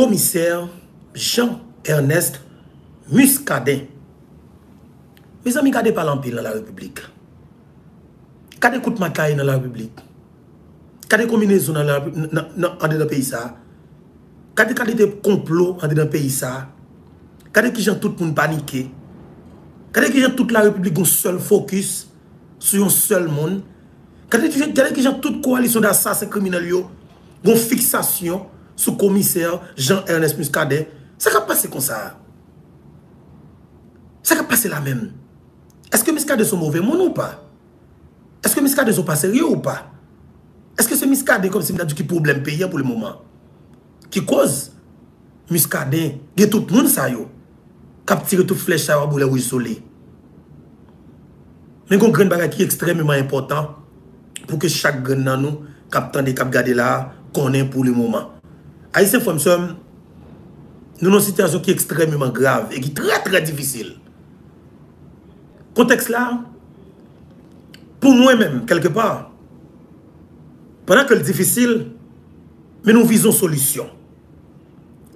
commissaire Jean-Ernest Muscadet. Mes amis, gardez pas l'empire dans la République. Gardez coup de macaille dans la République. Gardez combinaison dans la dans le pays ça. Gardez qualité complot dans le pays ça. Gardez qui gens tout le monde paniquer. Gardez qui gens toute la République un seul focus sur un seul monde. Gardez qui gens toute coalition d'assassins criminels une fixation sous commissaire Jean-Ernest Muscadet. Ça va passer comme ça. Ça va passer la même. Est-ce que Muscadet sont mauvais monde ou pas? Est-ce que Muscadet sont pas sérieux ou pas? Est-ce que c'est Muscadet comme si a du problème payé pour le moment? Qui cause Muscadet, il y a tout le monde ça yo. Cap tirer toute flèche ça pour le soleil. Mais il y a un grand qui est extrêmement important pour que chaque grand dans nous, tande cap garder là, connaît pour le moment. Haïtien nous sommes dans une situation qui est extrêmement grave et qui est très très difficile. Contexte là, pour moi-même, quelque part, pendant que c'est difficile, mais nous visons solution.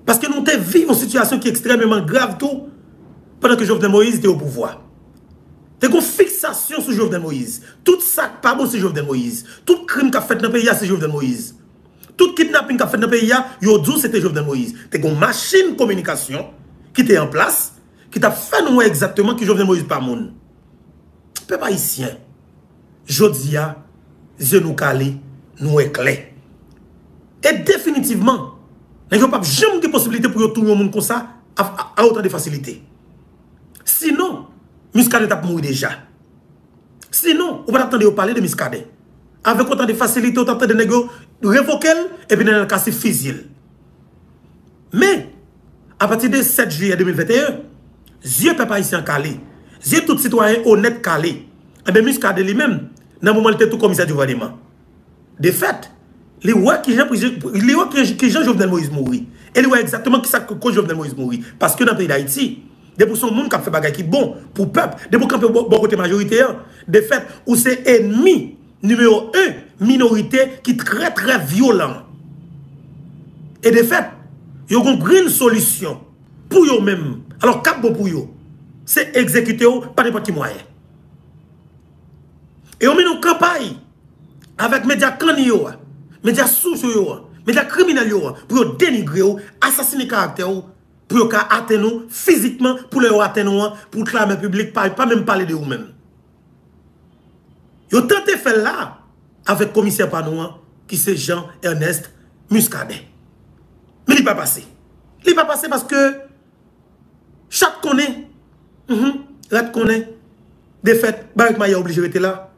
Parce que nous vivons une situation qui est extrêmement grave tout, pendant que Jovenel Moïse était au pouvoir. T'es une fixation sur Jovenel Moïse. Tout ça, pas bon, c'est Jovenel Moïse. Tout crime qu'a fait dans le pays, c'est Jovenel Moïse. tout kidnapping qu'a fait dans le pays, yo dit c'était Jovenel Moïse. T'es une machine de communication qui était en place, qui t'a fait nous exactement que Jovenel Moïse pas moun. Peu pas ici. Jodia, je nous calé, nous éclair. Et définitivement, nous n'avons pas jamais de possibilité pour tout le monde comme ça à, autant de facilité. Sinon, Muscadet a mouru déjà. Sinon, on va attendre de parler de Muscadet. Avec autant de facilité, autant de négo, révoquer et puis dans le cas, c'est Mais, à partir du 7 juillet 2021, Dieu peuple haïtien calé, Dieu tout citoyen honnête calé, et eh bien lui-même, dans le moment où il était tout commissaire du gouvernement. De fait, les voix qui Jean Jovenel Moïse mourir. Et les voix exactement qui ça que. Parce que dans le pays d'Haïti, des pour son qui a fait bagaille qui bon des pour camper bon côté majoritaire, de ennemi numéro un, minorité qui est très très violent. Et de fait, ils ont une solution pour eux-mêmes. Alors, cap pour eux, c'est exécuter par n'importe quel moyen. Et on met une campagne avec les médias canio, médias sociaux, médias criminels pour dénigrer, assassiner caractère, pour atteindre physiquement, pour les atteindre, pour clamer public, pas, pas même parler de vous-même. Yo tante fè la avèk komisyen panouan ki se Jean Ernest Muscadet. Men li pa pase. Li pa pase paske chak konè, mm -hmm, rat konè, defet, barek ma ya oblige rete la.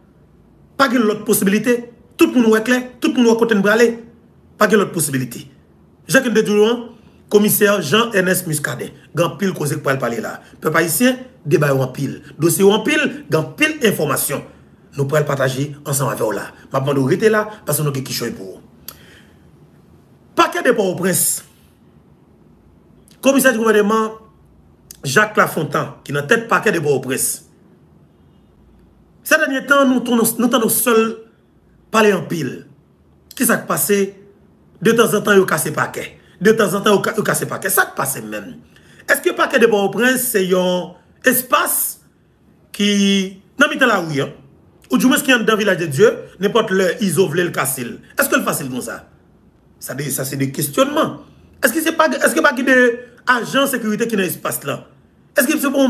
Pa gen lot posibilite, tout moun wèk lè, tout moun wèk kote mbrale, pa gen lot posibilite. Jacques Ndedjouan, komisyen Jean Ernest Muscadet, gan pil kozek pou al pale la. Pe pa isye, debay wampil. Dosye wampil, gan pil informasyon. nous pourrons le partager ensemble avec vous là. Je vais vous rester là parce que nous avons quelque chose pour vous. Paquet de Port-au-Prince, commissaire du gouvernement Jacques Lafontaine, qui est dans tête paquet de Port-au-Prince. Ces derniers temps, nous sommes seuls parler en pile. Qui s'est passé? De temps en temps, ils cassé paquet. De temps en temps, ils cassé paquet. Ça passe même. Est-ce que paquet de Port-au-Prince, c'est un espace qui, dans la rue, Ou du moins, qui est dans le village de Dieu, n'importe le ouvrent le casser. Est-ce que le facile comme ça? Ça, c'est des questionnements. Est-ce que c'est pas, est-ce que pas des agents de sécurité qui dans l'espace là? Est-ce que c'est pour,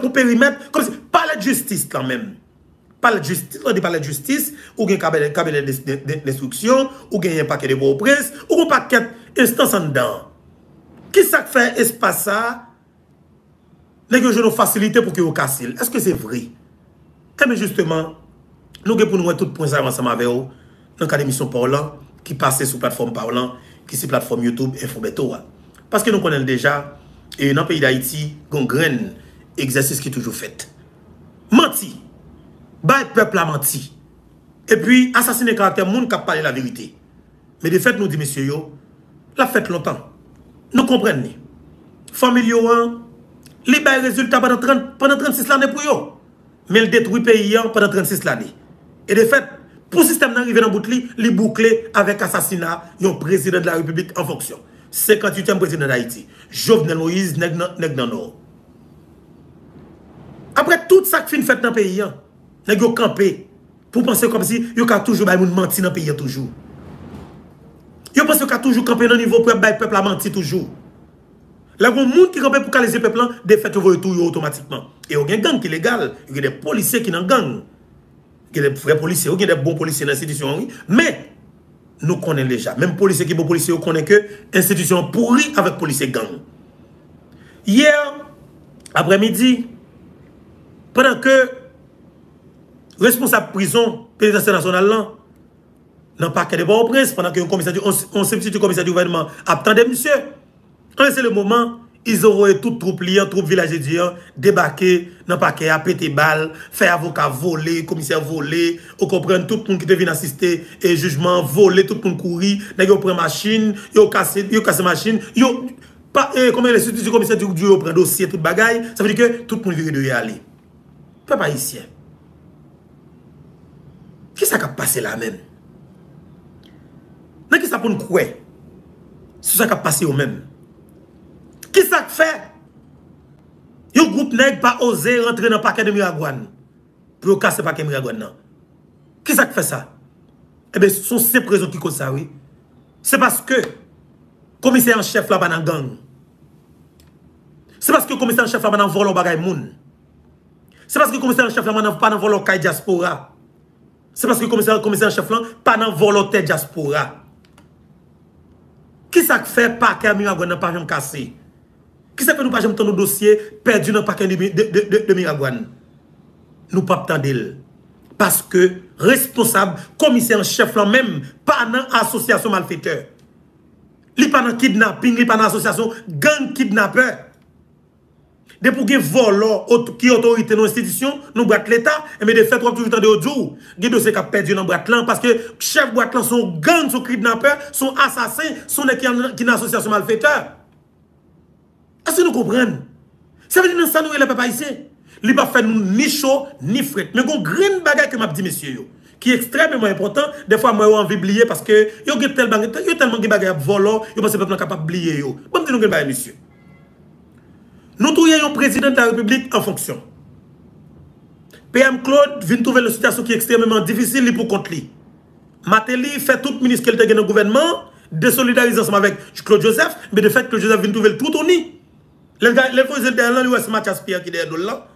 pour périmètre, comme palais de justice quand même. Palais de justice, on dit palais de justice, ou un cabinet d'instruction, ou un paquet de beaux prince, ou un paquet d'instances en dedans. Qui ça fait espace ça? Les gens ont facilité pour que vous cassez. Est-ce que c'est vrai? Eh bien Nou gen pou nou wè tout pon sa yon ansama ve ou, nan ka demisyon pa ou lan, ki pase sou platform pa ou lan, ki se platform YouTube, Infobeto wa. Paske nou konen deja, e nan peyi d'Haïti, gon gren, egzersis ki toujou fèt. Manti, bay pepl a manti, e pi asasine karakter moun kap pale la verite. Me de fèt nou di mesye yo, la fèt lontan. Nou kompren ni. Famil yo an, li bay rezultat padan 36 lande pou yo. Men l detwi peyi an padan 36 lande. Et de fait, pour le système d'arriver dans bout, il bouclé avec assassinat du président de la République en fonction. 58e président d'Haïti. Jovenel Moïse, nèg nan nord. Après tout ça qui fait dans le pays, nèg yo campé pour penser comme si yo ka toujours bay moun menti dans le pays toujours. Yo pense yo ka toujours campé dans niveau pour bay peuple a menti toujours. Là, il y a des gens qui campent pour calaser le peuple, des faits, vous tout automatiquement. Et il y a des gangs qui sont légaux, il y a des policiers qui sont dans gang. Il y a des vrais policiers, il y a des bons policiers dans l'institution, oui. Mais, nous connaissons déjà. Même policiers qui sont bons policiers, nous connaissons que l'institution pourrie avec policiers gang. Hier, après-midi, pendant que responsable prison pénitentiaire nationale là, dans le parquet de Port-au-Prince, pendant que un commissaire, on, substitut commissaire du gouvernement attendait monsieur, c'est le moment, Izoro et tout troupe liyan, troupe vilaje diyan, debake nan pake a pete bal, fe avoka vole, komiser vole, ou kompren tout moun ki te vin asiste, e jujman vole, tout moun kouri, nan yo pren machine, yo kase, yo kase machine, yo, pa, e, komen le suti di komiser di yo pren dosye, tout bagay, sa fe di ke, tout moun viri de yale. Pe pa isyen. Ki sa ka pase la men? Nan ki sa pou nou kwe? Sou sa ka pase yo men? Même. Qui ça fait? Un groupe nèg pas osé rentrer dans le paquet de Miragouane pour casser le paquet de Miragouane. Qui ça fait ça? Eh bien, ce sont ces raisons qui causent ça, oui. C'est parce que le commissaire en chef là, pas dans gang. C'est parce que le commissaire en chef là, pas dans vol bagay moun. C'est parce que le commissaire en chef là, pas dans vol diaspora. C'est parce que le commissaire, commissaire en chef là, pas dans vol diaspora. Qui ça fait paquet de Miragouane pas cassé Ki se fe nou pa jem tan nou dosye perdi nan paken de, de, de, de Miragwan? Nou pap tan del. Paske responsab komisyen chef lan menm pa nan asosyasyon malfeteur. Li pa nan kidnapping, li pa nan asosyasyon gang kidnapper. De pou gen volo ki otorite nou institisyon, nou brat l'Etat, eme de fet wap touvitan de odjou, gen dosye ka perdi nan brat lan, paske chef brat lan son gang, son kidnapper, son asasin, son ne ki nan asosyasyon malfeteur. Est-ce que nous comprenons? Ça veut dire que ça nous, les papa ici. Il pas fait ni chaud, ni fret. Mais il a grande bagarre que m'a dit, monsieur, qui est extrêmement important. Des fois, moi, envie d'oublier parce que il y a tellement de bagarre volant, il pense peuple capable d'oublier. Bon, dis nous que monsieur. Nous trouvons un président de la République en fonction. PM Claude vient trouver une situation qui est extrêmement difficile pour contre lui. Matéli fait tout ministre qui est dans le gouvernement, désolidariser avec Claude Joseph, mais de fait, Claude Joseph vient trouver tout au nid. Les gars, les fois, derrière là, c'est Mathias Pierre qui derrière là.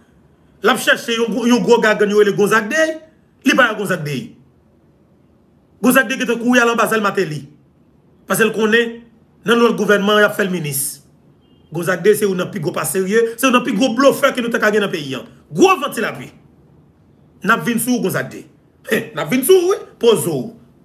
L'a cherché un gros gars qui le Gonzague Day. Il pas Gonzague Day. Gonzague Day qui est couillé à l'ambassade Matéli. Parce qu'elle connaît, dans notre gouvernement, il a fait le ministre. Gonzague Day, c'est un plus gros pas sérieux. C'est un plus gros bluffeur que nous avons dans le pays. Hein. Gros ventilateur. N'a vu sur Gonzague Day. N'a vu sur, oui,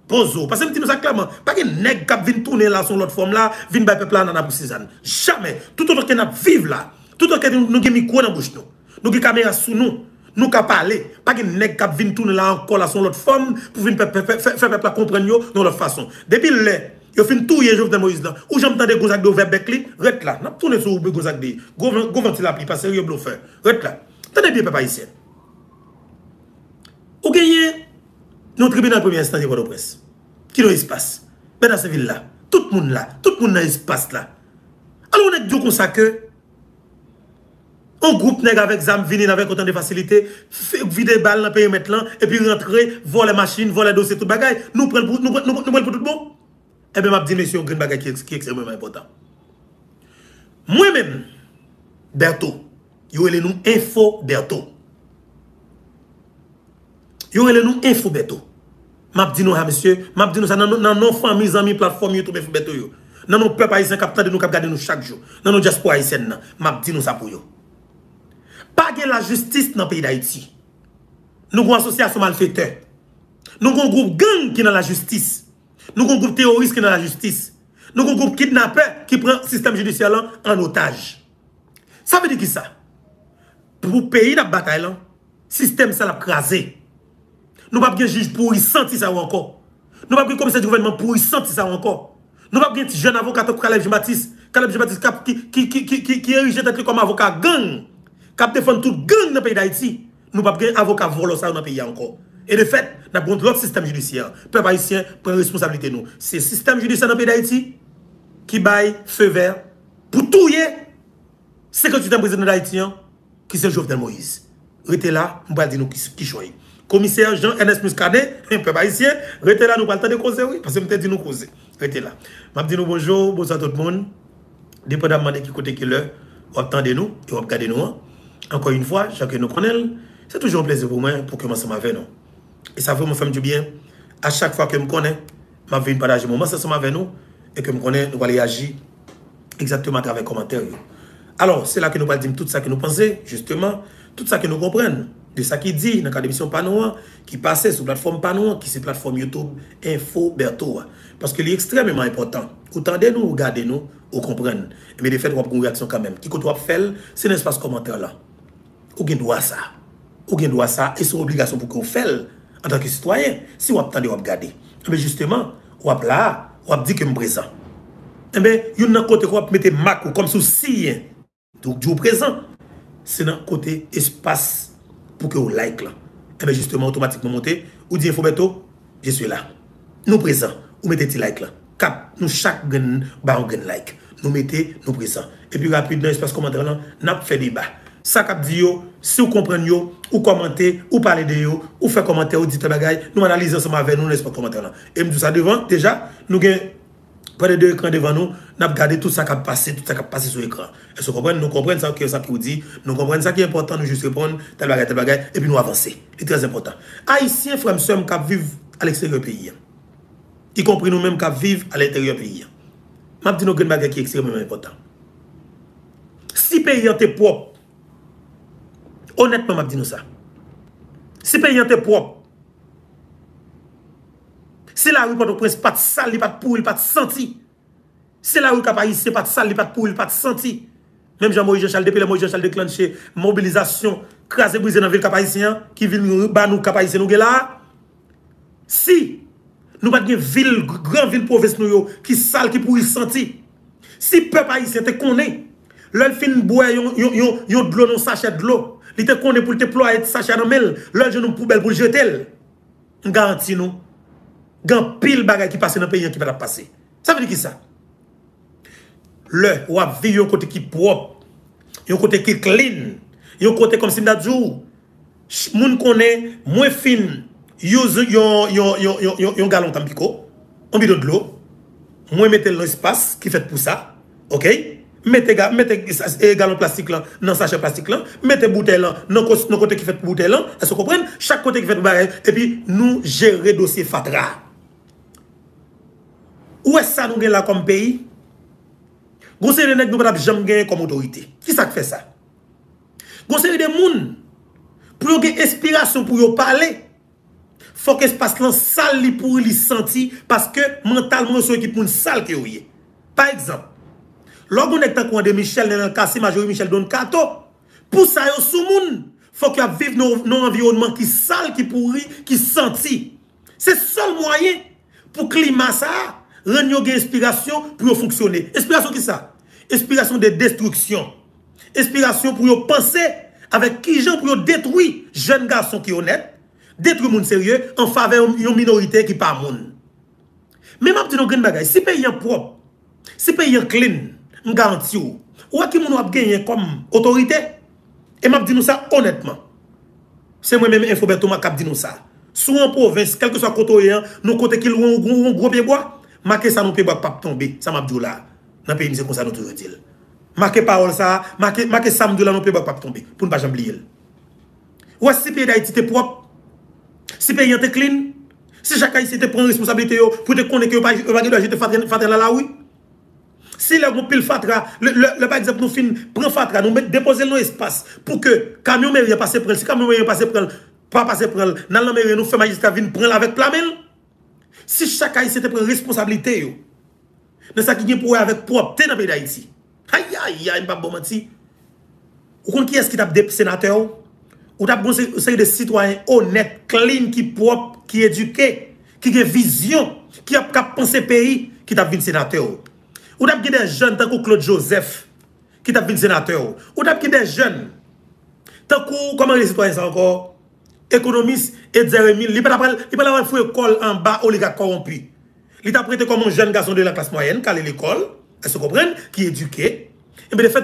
Parce que je dis ça clairement. Pas que nèg vient tourner là sur l'autre forme là, vient by peuple là dans la bouche Jamais. Tout autre que nous vivre là, tout autre que nous avons micro dans bouche nous? Nous avons caméra sous nous. Nous avons parler. Pas que nèg qui vient tourner là encore là sur l'autre forme pour faire peuple comprendre de l'autre façon. Depuis là, Yo fin tout hier Jovenel Moïse là. Ou j'entends des de ouvert bec li, ret là. N'a tourner sur Gonzague de. Go la pli pas sérieux bluffeur. Ret là. Tenez bien papa ici. Ou nous tribunal premier instant de Port-au-Prince. Mais dans cette ville-là, tout le monde là, tout le monde dans l'espace là. Alors on est dit comme ça que un groupe nèg avec zam venir avec autant de facilité, vider balle dans le pays maintenant et puis rentrer, voler machine, voler dossier tout bagaille, nous prenons pour nous nous, pour tout bon. Eh bien m'a dit monsieur un bagaille qui, qui est extrêmement important. Moi-même Berto, yo nous info Berto. Yo nous info Berto. M'a dit nous ha monsieur, m'a dit nous ça dans nos familles amis plateforme YouTube beto yo. Dans nos peuple haïtien qui de nous qui garder nous chaque jour. Dans nos diaspora haïtienne m'a dit nous ça pour yo. Pas de la justice le pays d'Haïti. Avons une association malfaiteur. Nous avons un groupe gang qui est dans la justice. Nous avons un groupe terroriste qui est dans la justice. Nous avons un groupe kidnappeur qui prend le système judiciaire en otage. Ça veut dire qui ça? Pour le pays de la bataille, le système l'a crasé. Nous pas de juge pour y sentir ça encore. Nous pas de commissaire du gouvernement pour y sentir ça encore. Nous pas de jeune avocat comme Caleb Jean-Baptiste, Caleb Jean-Baptiste qui qui qui qui qui comme avocat gang, qui défend tout gang dans le pays d'Haïti. Nous pas de avocat volant ça dans le pays encore. Et de fait, nous avons l'autre système judiciaire. Peuple haïtien prend responsabilité nous. C'est le système judiciaire dans le pays d'Haïti. qui baille feu vert pour touiller c'est que tu président d'Haïti hein, qui c'est Jovenel Moïse. Restez là, on va dire nous qui choisit. Commissaire Jean-Ernest Muscadet, un peu haïtien, restez là, nous pas le temps de causer, oui, parce que nous dit nous causer. Restez là. Je dis nous bonjour, bonsoir tout le monde. Dépendamment de qui côté qui l'heure, vous attendez nous et vous regardez nous. Hein. Encore une fois, chacun nous connaît, c'est toujours un plaisir pour moi pour commencer ma vie. Non? Et ça me fait du bien. À chaque fois que je me connais, je vais partager mon moment avec nous et que je me connais, nous allons agir exactement à travers les commentaires. Alors, c'est là que nous allons dire tout ça que nous pensons, justement, tout ça que nous comprenons, de ça qui dit dans l'émission Panoa, qui passait sur la plateforme Panoa, qui c'est plateforme YouTube Info Berto. Parce que c'est extrêmement important. Entendez nous, regardez nous, vous comprenez. Mais de fait, vous avez une réaction quand même. Qui que tu faire, c'est un espace commentaire là. Vous avez ça. Vous avez ça. Et c'est une obligation pour que vous faites en tant que citoyen. Si vous attendez, vous regardez. Mais justement, vous avez là, vous avez dit que suis présent. Eh bien, il y a un côté vous mettez Mac comme si donc, présent, c'est dans le côté espace pour que vous like là. Et bien justement, automatiquement monter, ou dit Infobeto, je suis là. Nous présents, vous mettez petit like là. Cap, nous chaque gain, bah on like. Nous mettez, nous présents. Et puis rapide dans l'espace commentaire là, n'a fait débat. Ça cap dit yo, si vous comprenez yo, ou commentez, ou parlez de yo, ou fait commentaire, ou dites bagaille, nous analysons ensemble avec nous dans l'espace commentaire là. Et nous ça devant, déjà, nous gagnons Prenez deux écrans devant nous, nous avons regardé tout ça qui a passé, tout ça qui a passé sur l'écran. Que Nous comprenons ça, qui vous dit, nous comprenons ça qui est important, nous juste répondre, tel bagage, tel bagage, et puis nous avancer. C'est très important. Haïtiens, frères et sœurs, qui vivent à l'extérieur du pays, y compris nous-mêmes qui vivent à l'intérieur du pays. Je dis nous une bagage qui est extrêmement important. Si le pays est propre, honnêtement, je dis nous ça. Si le pays est propre, Se la ou pato prens pat sal, li pat pou, li pat senti. Se la ou kapayis, se pat sal, li pat pou, li pat senti. Mem jan Moïse Chal, depi le Moïse Chal deklanche mobilizasyon krasi brise nan vil kapayisyen, ki vil ban nou kapayisyen nou ge la. Si nou bat gen vil, gran vil proves nou yo, ki sal, ki pou yi senti. Si pe payisyen te konen, lèl fin bouè yon, yon, yon, yon dlo non sachet dlo, li te konen pou te ploa et sachet nan mel, lèl jen nou poubel pou jetel. Garanti nou. Gan pile bagay qui passe dans le pays qui va passer. Ça veut dire qui ça? Le, ou a vivre un côté qui propre, un côté qui clean, un côté comme si m'a moun connaît moins fin, use yon yon yon yon yon galon tampico, un bidon de l'eau, moins mettre l'espace qui fait pour ça. OK? Mettez mettez galon plastique là dans sachet plastique là, mettez bouteille là dans côté qui fait bouteille là, est-ce que vous comprenez? Chaque côté qui fait bagay et puis nous gérer dossier fatra. Où est-ce que nous avons comme pays? Gonseil de nèg nous pas jamais comme autorité. Qui fait ça? Gonseil de moun pour avoir inspiration pour yo parler. Faut que espace là sale pour li senti parce que mentalement son équipe moun sale que yo Par exemple, lorsqu'on est tant de Michel dans Kassim Majori Michel Don Kato, pour ça yo sous moun, faut qu'il vive dans un environnement qui sale, qui pourri, qui senti. C'est seul moyen pour climat ça Renyo gen inspiration pour fonctionner. Inspiration qui ça? Inspiration de destruction. Inspiration pour penser avec qui gens pour détruire jeunes garçons qui honnêtes, détruire monde sérieux en faveur d'une minorité qui pas monde. Mais m'a dit non bagay, si pays est propre, si pays est clean, on garantit ou ou qui moun a gagné comme autorité? Et m'a dit nous ça honnêtement. C'est moi même Infoberto m'a dit nous ça. Sous en province, quel que soit côté nous côté qui un gros bois Marquez ça, nous ne pas tomber. Ça m'a dit là. Dans le pays, c'est comme ça, nous toujours dit. Marquez parole ça, marquez, ça, nous là, nous ne pas tomber. Pour ne pas oublier. Ou est-ce que le pays d'Haïti est propre? Si le pays est clean? Si chaque Haïtien te prend responsabilité pour te connaître que vous ne pas jeter fatra là, oui? Si le pile fatra, le, par exemple, nous fin, prend fatra, nous déposer dans l'espace pour que camion mairie passe pour si camion mairie passe pour pas passer pour dans la mairie, nous fait magistrat venir prendre avec plamel. si chak Haitien te pren responsabilite yo, nan sa ki gen pou we avèk propte nan pey da Haiti. Aya, aya, mbap bon mati. Ou kon ki eski tap dep senatè ou? Ou tap bon seri de sitwayen honet, clean, ki prop, ki eduke, ki gen vizyon, ki ap kap pense peyi, ki tap vin senatè ou. Ou tap gen den jen tankou Claude Joseph, ki tap vin senatè ou. Ou tap gen den jen tankou, koman gen sitwayen sa ankor? Économiste et Jérémy, il il pas avoir école en bas oligarque corrompu. Il t'a prêté comme un jeune garçon de la classe moyenne, qui à l'école. que vous comprenez, qui est éduqué. Et bien, de fait,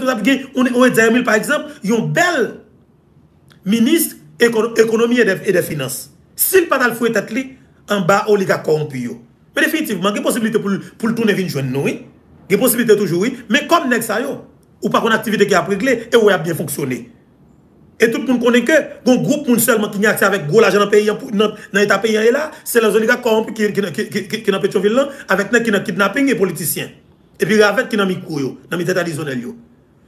on est dit, par exemple, il y a un bel ministre économie et des, finances. S'il pas le fouet tête en bas, oligarque corrompu. Mais définitivement, il y a possibilité pour, pour le tourner venir nous. Il y a possibilité toujours, oui. Mais comme ça, ou pas une activité qui a réglé et où a bien fonctionné. Et tout le monde connaît que un groupe monde seulement qui a accès avec gros l'argent dans pays, dans l'état pays là, c'est les oligarques corrompus qui qui dans Pétionville avec qui ont kidnapping et politiciens. Et puis avec qui ont mis couille, dans mis tête yo.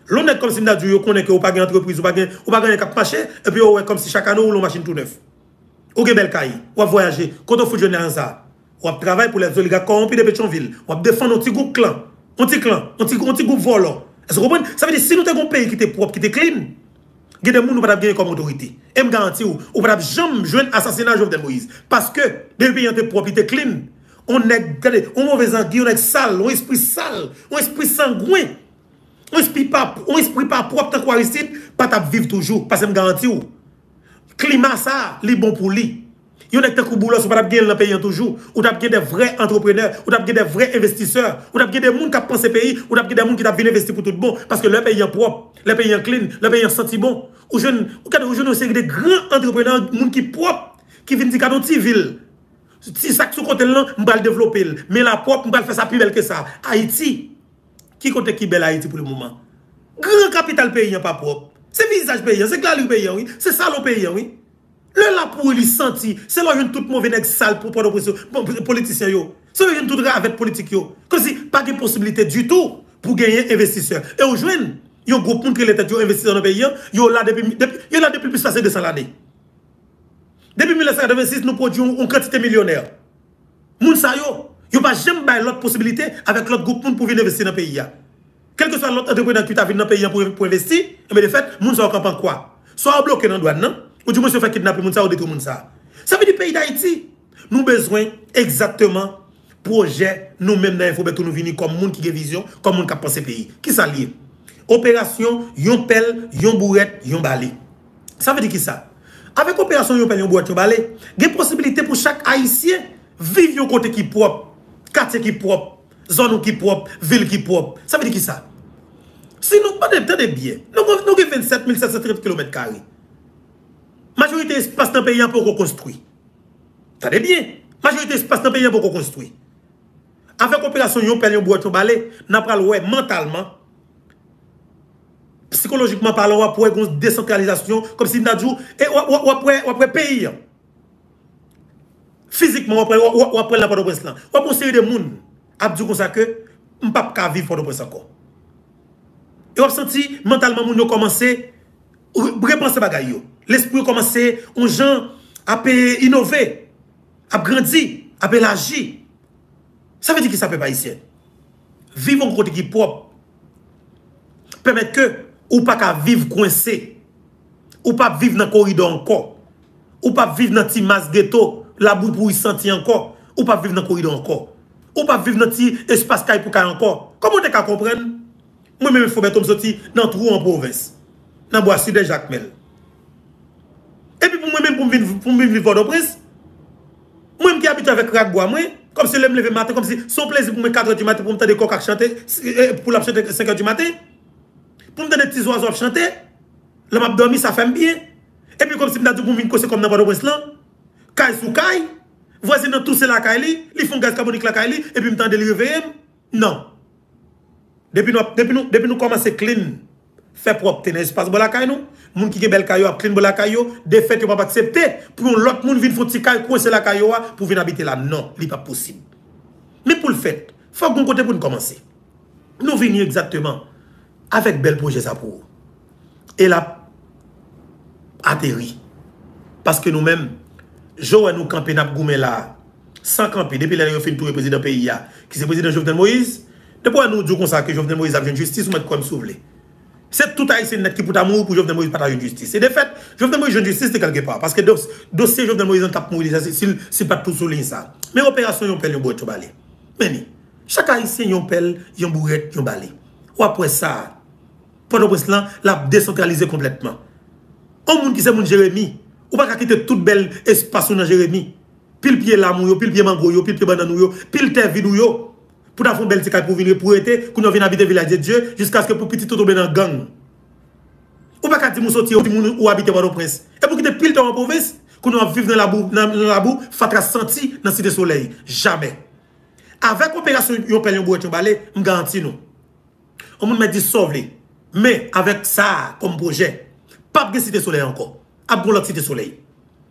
L'on est comme si nous dit que pas une entreprise ou pas ou pas cap marché et puis ouais comme si chaque année ou une machine tout neuf. Ou gen bel caille, ou voyager, quand on fout jeune ça. Ou travailler pour les oligarques corrompus de Pétionville, ou défendre un petit groupe clan, un petit clan, un petit groupe volant. Est-ce que vous comprenez? Ça veut dire si nous avons un pays qui est propre, qui est clean, gen de moun ou patap gen kom otorite. E m garanti ou, ou patap jom jwen asasina Jovenel Moïse. Paske, depi yon te propite klin, on ek, gade, on mouvez angi, on ek sal, on esprit sal, on esprit sangwen, on esprit pa, on esprit pa prop tan kwa risit, patap viv toujou, paske m garanti ou. Klima sa, li bon pou li. Yon te kou boulos ou pas dans le pays toujours. Ou t'as des vrais entrepreneurs, ou t'as des vrais investisseurs, ou t'as des gens qui pensent pays, ou t'as des gens qui venir investir pour tout bon parce que le pays est propre, le pays est clean, le pays est senti bon. Ou jeune, ou quand jeune c'est des grands entrepreneurs, gens qui propre, qui viennent dire dans petite ville. Si ça sous côté là, on va le développer, mais la propre, on va faire ça plus belle que ça. Haïti. Qui côté qui belle Haïti pour le moment? Grand capital pays pas propre. C'est visage pays, c'est clair le pays, oui. C'est ça le pays, oui. Le la pour lui senti, c'est là une toute mauvaise sale pour prendre les politiciens yo. C'est une toute avec politique yo. Comme si pas de possibilité du tout pour gagner investisseurs. Et au jeunes, il y a un groupe qui est investisseur dans le pays, yo depuis là depuis plus de 200 années. Depuis 1986, nous produisons une quantité millionnaire. Moun sa yo, yo pas jamais l'autre possibilité avec l'autre groupe pour venir investir dans le pays. Quel que soit l'autre entrepreneur qui t'a venu dans le pays pour, investir, mais de fait, moun sa en quoi? Soit bloqué dans la douane, non? Ou du moins, se fait kidnapper, moun ça ou détruire moun ça. Ça veut dire pays d'Haïti. Nous besoin exactement projet nous-mêmes dans l'info nous venir comme monde qui a vision, comme monde qui a pensé pays. Qui ça lié? Opération yon pelle, yon bourrette, yon. Ça veut dire qui ça? Avec opération yon pelle, yon bourrette, yon il y a possibilité pour chaque haïtien vivre yon côté qui propre, quartier qui propre, zone qui propre, ville qui propre. Ça veut dire qui ça? Si nous pas de bien, nous avons 27 730 km Majorité espace dans le pays pour reconstruire. Tenez bien. Majorité espace dans le pays pour reconstruire. Avec l'opération Yon Pelle Yon Boîte Balé, n'a pas ouais mentalement, psychologiquement parlant, on pour une décentralisation, comme si dit, et on après pays. Physiquement, on après la Port-au-Prince. On pour série de monde, a dit comme ça que, on pas vivre Port-au-Prince encore. Et on senti mentalement, on commencé à repenser bagaille l'esprit commence on gens à innover, à grandir, à élargir. Ça veut dire que ça peut pas ici. Vivre en côté qui propre. Permettre que ou pas qu'à vivre coincé. Ou pas vivre dans le corridor encore. Ou pas vivre dans petit masse ghetto, la boue pour y sentir encore. Ou pas vivre dans le corridor encore. Ou pas vivre dans petit espace caille pour caille encore. Comment tu comprendre? Moi même il faut mettre sorti dans trou en province. Dans bois sud de Jacques Mel. Et puis pour moi-même, pour me vivre Port-au-Prince, moi qui habite avec Ragbois, comme si je me lever matin, comme si son plaisir pour me 4 h du matin, pour me des coqs chanter, pour la chanter 5 h du matin, pour me donner des petits oiseaux chanter, là m'a dormi, ça fait bien. Et puis comme si je me dit pour me c'est comme dans Port-au-Prince là, caille sous caille, voisin dans tout c'est la caille, ils font gaz carbonique la caille, et puis me tendent de. Non. Depuis nous, depuis nous, depuis nous commencer clean, faire propre tenir espace pour la caille nous moun qui est bel caillou a clean la caillou de fait pas accepter. Pour l'autre moun vinn faut petit caillou coincer la caillou pour venir habiter là. Non n'est pas possible. Mais pour le fait faut qu'on côté nous commencer. Nous venons exactement avec bel projet ça pour et là atterri. Parce que nous-mêmes Joël nous camper n'a goumé là. Sans camper depuis l'année fin tout président pays qui c'est président Jovenel Moïse? Depuis nous disons comme ça que Jovenel Moïse a une justice ou mettre comme soulevé c'est tout haïtien net qui pour amour pour Jovenel Moïse pas une justice. C'est de fait, Jovenel Moïse une justice quelque part. Parce que dossier Jovenel Moïse tape c'est pas tout souligné ça. Mais opération, yon pelle, yon bourrette. Mais chaque haïtien, yon pelle, yon bourrette, yon. Ou après ça, pendant que cela, l'a décentralisé complètement. Un monde qui c'est mon Jérémy, ou pas quitter toute belle espace dans Jérémy. Pile pied l'amour, pile pied mango, pile pied banane, pile terre vide, pou nan foun bel ti kay pou vinre pou ete, kou nou vin habite vilaje Diyo, jiska aske pou piti tout ou benan gang. Ou pa kati moun soti ou, ou habite wado prens. E pou ki te pil ton an province, kou nou viv nan labou, nan, nan labou, fatra santi nan site soleil. Jamais. Avèk operasyon yon pel yon bou et yon bale, m garanti nou. O moun mè di sov li. Mè, avèk sa, kom proje, pap gen site soleil anko. Ap goun lot site soleil.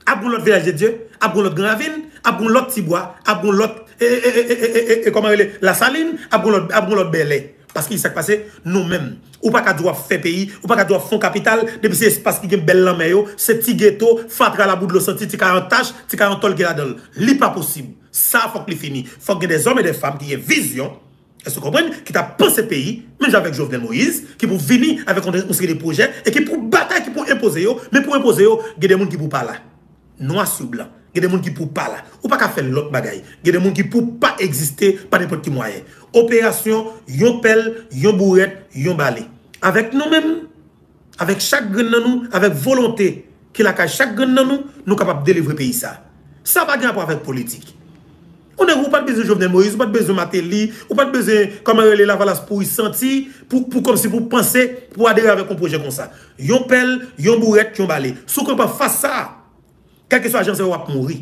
Ap goun lot vilaje Diyo, ap goun lot gravine, ap goun lot tibwa, ap goun lot et comment la saline, abron l'autre belé. Parce qu'il s'est passé nous-mêmes. Ou pas qu'à doit faire pays, ou pas qu'à doit fond capital, depuis c'est espace qui est belle la mayo, c'est petit ghetto, fatra la bout de l'eau senti, ti 40 tâches, ti 40 tol qui là-dedans. Li pas possible. Ça, faut que li fini. Faut que des hommes et des femmes qui aient vision, est-ce que vous qui t'a pensé pays, même avec Jovenel Moïse, qui pour venir avec un série de projets, et qui pour bataille, qui pour imposer, mais pour imposer, il y a des gens qui pour pas là. Noir sur blanc. Il y a des gens qui pour pas là. Ou pas faire l'autre bagaille. Il y a des gens qui pour pas exister par n'importe quel moyen opération, yon pelle, yon bourrette, yon balai. Avec nous-mêmes, avec chaque grain nous, avec volonté, qu'il a chaque grain nous, nous capables de délivrer le pays ça. Ça va pas rapport avec politique. On n'a pas besoin de Jovenel Moïse, pas besoin de Matéli, ou pas besoin, comme les Lavalas pour y sentir, pour, pour, comme si pour penser, pour adhérer avec un projet comme ça. Yon pelle, yon bourrette, yon balai. Si on pas faire ça, quel que soit l'agence, on va mourir.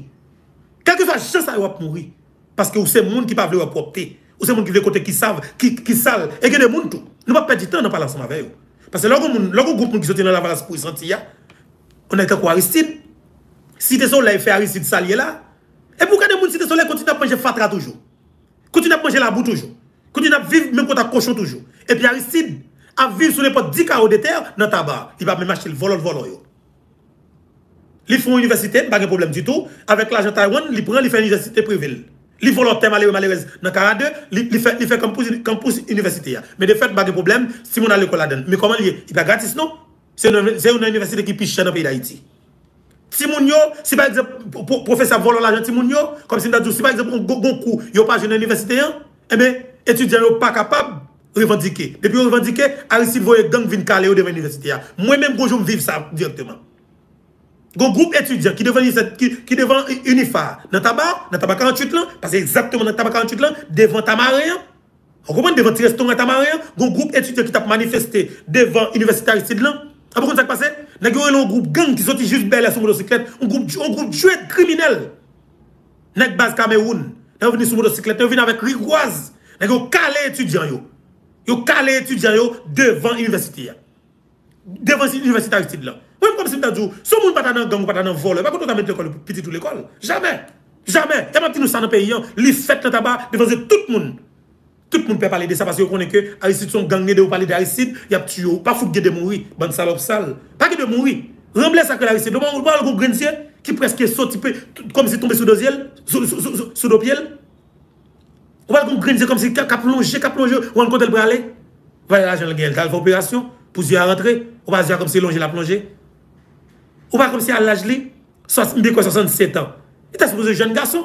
Quel que soit l'agence, on va mourir. Parce que c'est le monde qui ne peut pas propter. Ou c'est monde qui veut côté qui savent, qui, qui sale. Et que des gens tout. Nous pas perdre du temps dans parler ensemble avec eux. Parce que le groupe qui sont dans la valence pour sentir, on est quoi Aristide. Si des soleil fait Aristide salier là, et pourquoi des gens si des soleil continuent à manger fatra toujours? Continue à manger la boue toujours. Continue à vivre même quand tu cochon toujours. Et puis Aristide, à vivre sur n'importe 10 carreaux de terre dans tabac. Il va même acheter le vol le vol. Ils font université, pas de problème du tout. Avec l'argent Taïwan, ils prennent, ils font université privée. Li volontaire malheureux malheureuse dans 42, il fait il fait campus campus. Mais de fait pas de problème si mon à l'école là-dedans. Mais comment il il pas gratis non? C'est une, université qui piche dans le pays d'Haïti. Si si par exemple professeur vole l'argent comme si si par exemple un bon coup, yo pas jeune université eh bien étudiant yo pas capable revendiquer. Depuis revendiquer, Aristide voye gang vin calé au devant université. Moi même bonjour vivre ça directement. Un groupe étudiant qui devant qui, qui devant Unifa dans tabac, dans tabac 48 là, parce que exactement dans tabac 48 là, devant Tamarin, on comprend devant le restaurant Tamarin, un groupe étudiant qui t'a manifesté devant l'université Aristide là. Après quoi ça passé N'a un groupe gang qui sorti juste belle sur motocyclette, un groupe un groupe jouet criminel. N'a base Cameroun, n'a venu sur motocyclette, n'a venu avec rigoise, n'a calé étudiant yo. Yo calé étudiant yo devant l'université. Devant l'université Aristide là. Même comme si je dis, si on ne pas dans gang pas dans vol, pas mettre l'école petit l'école. Jamais. Jamais. Et même si nous sommes dans le pays, les fêtes dans tabac devant tout le monde. Tout le monde peut parler de ça parce qu'on connaît que Aristide sont gangés de parler d'Aristide, il y a tué, pas foutre de mourir, bonne salope sale. Pas de mourir. Remblai ça que l'Aristide. On voit le groupe qui presque saute comme si tombé sous deux yeux, sous deux pieds. On voit le groupe comme si a plongé, a plongé, on côté le aller. Voilà l'argent, il a fait opération pour y rentrer. On va dire comme si il a plongé. Ou pa kom si al laj li, mde kwa 67 an. E ta soupoze joun gason.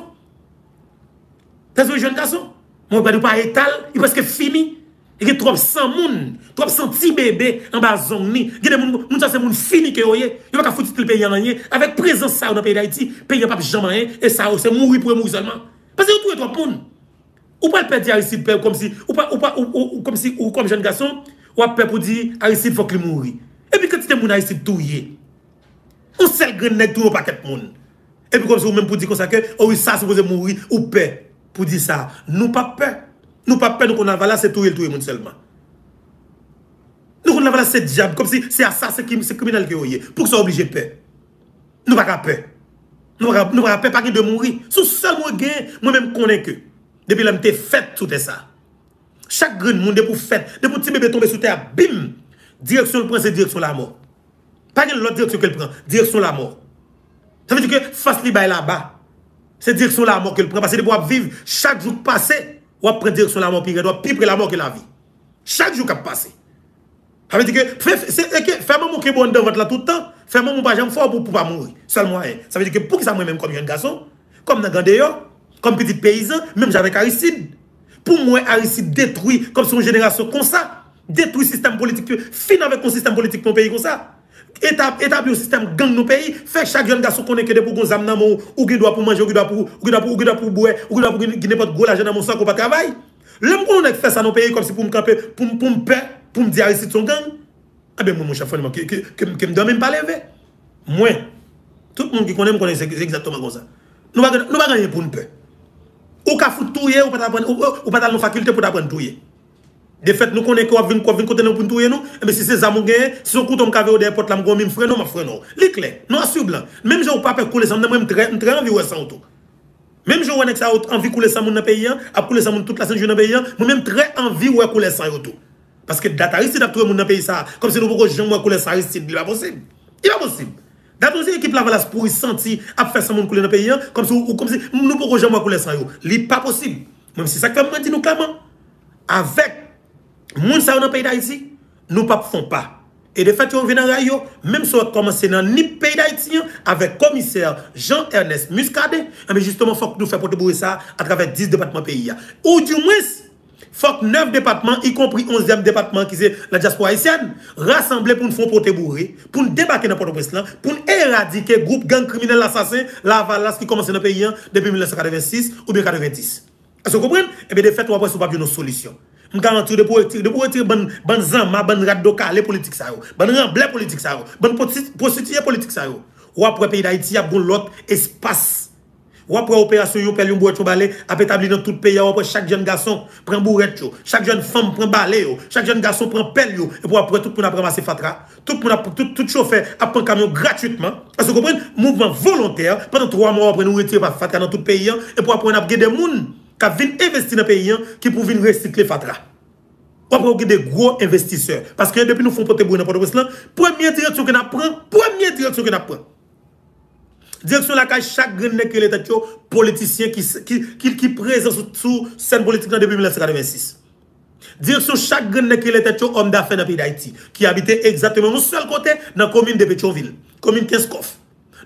Ta soupoze joun gason. Mwen pa nou pa etal, e paske fini. E gen trop san moun, trop san ti bebe an ba zon ni. Gen de moun, moun sa se moun fini ke oye. Yo pa ka fouti tel peyi an anye. Avek prezans sa ou nan peyi da iti, peyi an pap jaman ye. E sa ou se mouri pou e mouri solman. Pase yo tou e trop moun. Ou pa l pe di Aristide pe ou kom si, ou pa, ou pa, ou, ou, ou kom si, ou kom joun gason, ou ap pe pou di Aristide fok li mouri. E pi kante te moun Aristide touye. On seul grenade tout au paquet de monde. Et puis comme ça, même pour dire comme ça que, oh oui, ça, c'est mourir, ou peur. Pour dire ça, nous pas peur. Nous pas peur, nous qu'on a là, c'est tout et tout le monde seulement. Nous qu'on a là, c'est diable, comme si c'est ça, c'est criminel qui est. Pour que ça obligé peur. Nous pas peur. Nous pas peur, pas de mourir. Sous seul moi moi-même connais que. Depuis là, je fait tout ça. Chaque grain de monde, pour fait, depuis petit bébé tomber sous terre, bim, direction le prince, direction la mort. Pas l'autre direction qu'elle prend, direction la mort. Ça veut dire que face li là-bas, c'est direction la mort qu'elle prend. Parce que pour vivre, chaque jour passé, on prend direction la mort, puis doit plus la mort que la vie. Chaque jour qu'elle passe. Ça veut dire que, fais moi qui bon votre là tout le temps, moi mon pas fort pour ne pas mourir. Seulement, ça veut dire que pour que ça moi-même comme un garçon, comme dans Gandéo, comme petit paysan, même avec Aristide. Pour moi, Aristide détruit, comme son génération comme ça, détruit le système politique, fin avec un système politique pour un pays comme ça établir établi un système gang nos pays, fait que chaque jeune garçon connaît que pour qu'on zam nan mon ou qui doit pour manger, ou qui doit pour ou qui doit pour ou qui doit pour boire, ou qui doit pour qui n'importe gros l'argent dans mon sac ou pas travail. L'homme qu'on a fait ça dans pays comme si pour me camper, pour me pour me pour me dire ah, ici son gang. Ah ben moi mon chef que que que me donne même pas lever. Moi tout le monde qui connaît me connaît exactement comme ça. Nous pas nous pas gagner pour nous peur. Ou ka foutre tout ou pas ou pas dans nos facultés pour apprendre tout De fait, nous connaissons qu'on vient côté nous pour nous, mais si c'est ça mon si on couteau me cave au dépôt là, me même frère non, ma frère non. Li clair, non assure blanc. Même ou pas couler ça, moi très très envie ouais ça auto. Même vois que ça envie couler ça mon dans pays, a couler ça mon toute la semaine dans pays, moi même très envie ouais couler ça auto. Parce que data ici d'ap trouver mon pays ça, comme si nous pouvons jamais couler ça ici, il pas possible. Il pas possible. D'après une équipe là va pour sentir à faire ça mon couler dans pays comme si ou comme si nous pouvons jamais couler ça yo. Li pas possible. Même si ça fait mentir nous clairement avec Moun sa dans le pays d'Haïti, nous ne font pas. Et de fait, on vient dans rayo, même si on commence dans le pays d'Haïti, avec commissaire Jean-Ernest Muscadet, mais eh justement, que nous fassions pour ça à travers 10 départements pays. Ou du moins, il faut que 9 départements, y compris 11e département qui est la diaspora haïtienne, rassemblés pour nous faire porter bourré, pour nous débarquer dans Port-au-Prince, pour nous éradiquer le groupe gang criminel assassin, la Valas qui commence dans le pays depuis 1986 ou bien 1990. Est-ce que vous comprenez? Et eh bien, de fait, on va pas une solution. Garantis de pour retirer de pour retirer ban zama ban radio calé politique ça yo ban yo ban prostituée politique ça yo ou après pays d'Haïti a bon l'autre espace ou après opération yo pelle yon boîte balai a établi dans tout bourrette yo yo yo après tout le monde a ramasser fatra tout le monde tout tout chauffeur a prend camion gratuitement parce que vous comprenez mouvement volontaire pendant trois mois après nous retirer fatra dans tout on a des gens qui viennent investir dans le pays qui pour venir recycler Fatra. Ou après, des gros investisseurs. Parce que depuis nous faisons porter pour n'importe quoi, première direction que nous prenons, première direction que nous prenons. Direction la chaque grain que l'État politicien qui, qui, qui, qui sous scène politique depuis 1986. Direction chaque que homme d'affaires dans le pays d'Haïti, qui habitait exactement au seul côté dans la commune de Pétionville, commune 15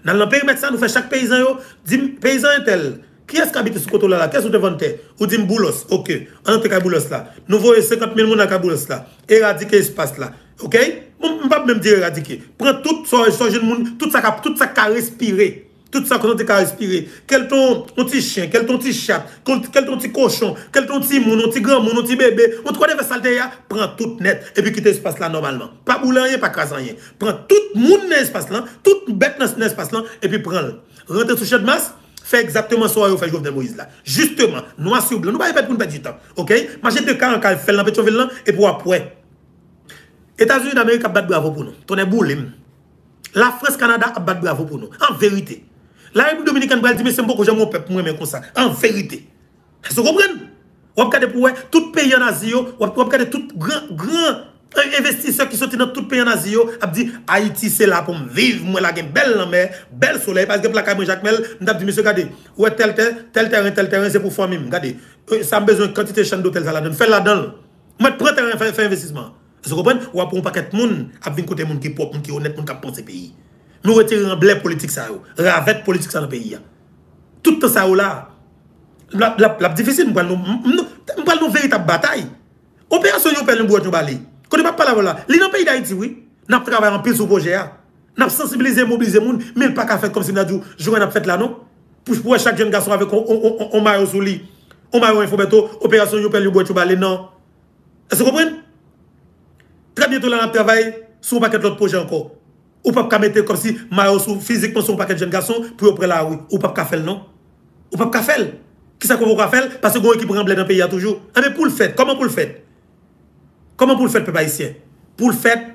Dans le périmètre, nous fait chaque paysan, 10 paysan tel, qui est-ce qui habite ce côté là? Qu'est-ce que vous devez Ou dit Boulos, ok. On entre Boulos là. Nous voyons 50 000 personnes à Boulos là. Éradiquer l'espace là. Ok? Je ne pas même dire éradiquer. Prends tout ça, tout ça, tout ça qui a respiré. Tout ça qu'on a respiré. Quel ton petit chien, quel ton petit chat, quel ton petit cochon, quel ton petit moun, petit grand moun, petit bébé. On te connaît faire saleté, prends tout net et puis quitte l'espace là normalement. Pas bouler rien, pas craser rien. Prends tout moun dans l'espace là, toute bête dans l'espace là? Et puis prends-le. Rentre sur de masse? Fait exactement ce que fait Jovenel Moïse là. Justement, noir sur blanc, nous pas pour nous perdre du temps. OK? J'ai deux cas en fait dans et pour après. États-Unis d'Amérique a battu bravo pour nous. Ton boule. La France Canada a battu bravo pour nous. En vérité. La République dominicaine va dire mais c'est beaucoup j'aime mon peuple moi mais comme ça. En vérité. Vous comprenez? Vous regardez pour tout pays en Asie, vous regardez tout grand grand investisseur qui sont dans tout le pays en Asie, a dit Haïti c'est là pour me vivre, moi la gen belle la mer, bel soleil parce que la caméra Jacques Mel, m'a dit monsieur regardez, ouais tel tel terrain tel terrain c'est pour famille, regardez. Ça me besoin quantité chambre d'hôtel ça la donne, fais la donne. Moi prends terrain faire investissement. Vous comprenez Ou pour un paquet de monde, a vinn côté monde qui propre, monde qui honnête, monde qui pense pays. Nous retirer en blé politique ça, ravette politique ça dans le pays. Tout ça là. La, la, la difficile, nous prenons une véritable bataille. Opération, nous prenons une boîte, nous balayer. Quand on pas parler là, li dans pays d'Haïti oui, n'a travaillé en pile sur projet n'a sensibilisé, mobilisé monde, mais pas qu'à faire comme si n'a dit jour n'a fait là non? Pour chaque jeune garçon avec on maillot sous lit. On maillot infobeto, opération yo pelle yo boîte balé non? Est-ce que vous comprenez? Très bientôt là on travaille sur un paquet d'autres projets encore. Ou pas mettre comme si maillot sous physiquement sur un paquet de jeunes garçons pour après là oui, ou pas faire non? Ou pas faire. Qui ça qu'on va faire? Parce que gon équipe remblé dans le pays toujours. Ah, mais pour le faire, comment pour le faire? Comment pour le faire, peuple haïtien? Pour le faire, il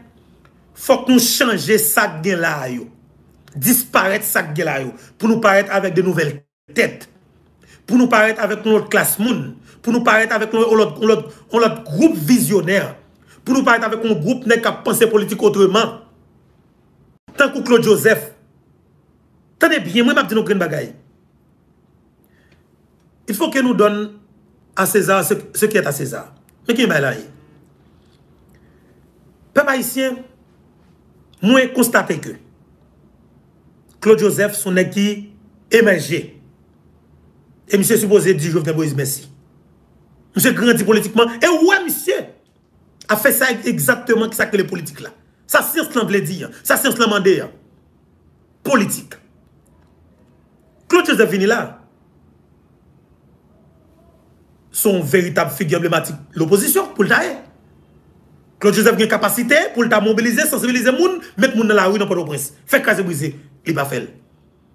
faut que nous changions ça là. Disparaître ça là. Pour nous paraître avec de nouvelles têtes. Pour nous paraître avec notre classe monde. Pour nous paraître avec notre groupe visionnaire. Pour nous paraître avec un groupe qui a pensé politique autrement. Tant que Claude Joseph. Tenez bien, moi, je vous dire Il faut que nous donnions à César ce, qui est à César. Mais qui est là Peuple haïtien, moi, constaté que Claude Joseph, son qui émergé. Et monsieur supposé dire Jovenel Moïse merci. Monsieur grandi politiquement. Et ouais, monsieur a fait ça exactement ça que les politiques là. Ça science l'anglais dire. Ça science l'amendé. Politique. Claude Joseph vini là. son véritable figure emblématique l'opposition pour le tailler. Claude Joseph a une capacité pour le mobiliser, sensibiliser les gens, mettre les gens dans la rue dans Port-au-Prince. Faire craser briser, il va faire.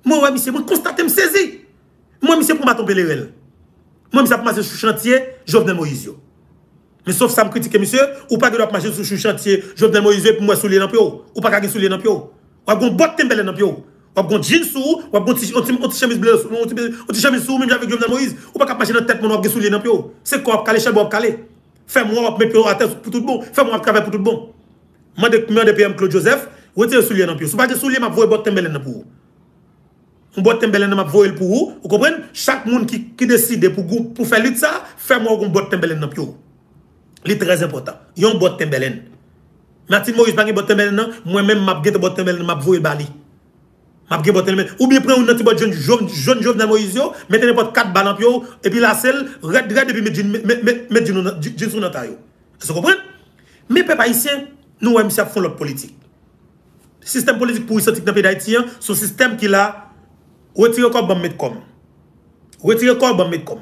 Moi, ouais, monsieur, moi, constate, me saisi. Moi, monsieur, pour m'attendre les réels. Moi, monsieur, pour marcher sur le chantier, Jovenel Moïse. Mais sauf ça, me critique, monsieur, ou pas que doit marcher sur le chantier, Jovenel Moïse, pour moi, soulier dans le ou pas qu'à soulier dans le Ou pas botte tembele dans le ou pas jean sous, ou pas un chemise bleu, un chemise sous, même avec Jovenel Moïse, ou pas qu'à marcher dans la tête, mon ou soulier dans le C'est quoi, calé, chef, calé. Fais-moi mettre à terre pour tout le bon. Fais-moi travailler pour tout le bon. Moi, de PM Claude Joseph, retirez soulier dans le pied. Si vous de soulier, je vais vous tembele pour vous. On botte tembele m'a voyer pour vous. Vous comprenez? Chaque monde qui, qui décide pour pour faire lutte ça, fait-moi un botte tembele dans pied. C'est très important. Yon botte tembele. Martin Maurice pas botte tembele non, moi même m'a gete botte tembele m'a voyer bali. M'a gete botte tembele ou bien prendre un petit botte jeune jaune jaune Jovenel Moïse yo, mettez n'importe 4 balles en pied et puis la selle red red et puis mettre mettre mettre jean sous notre. Vous comprenez? Mais peuple haïtien, nous même ça font l'autre politique. Système politique pour sortir dans le pays d'Haïti, c'est un système qui a Retire corps bon mettre comme. Retire corps bon mettre.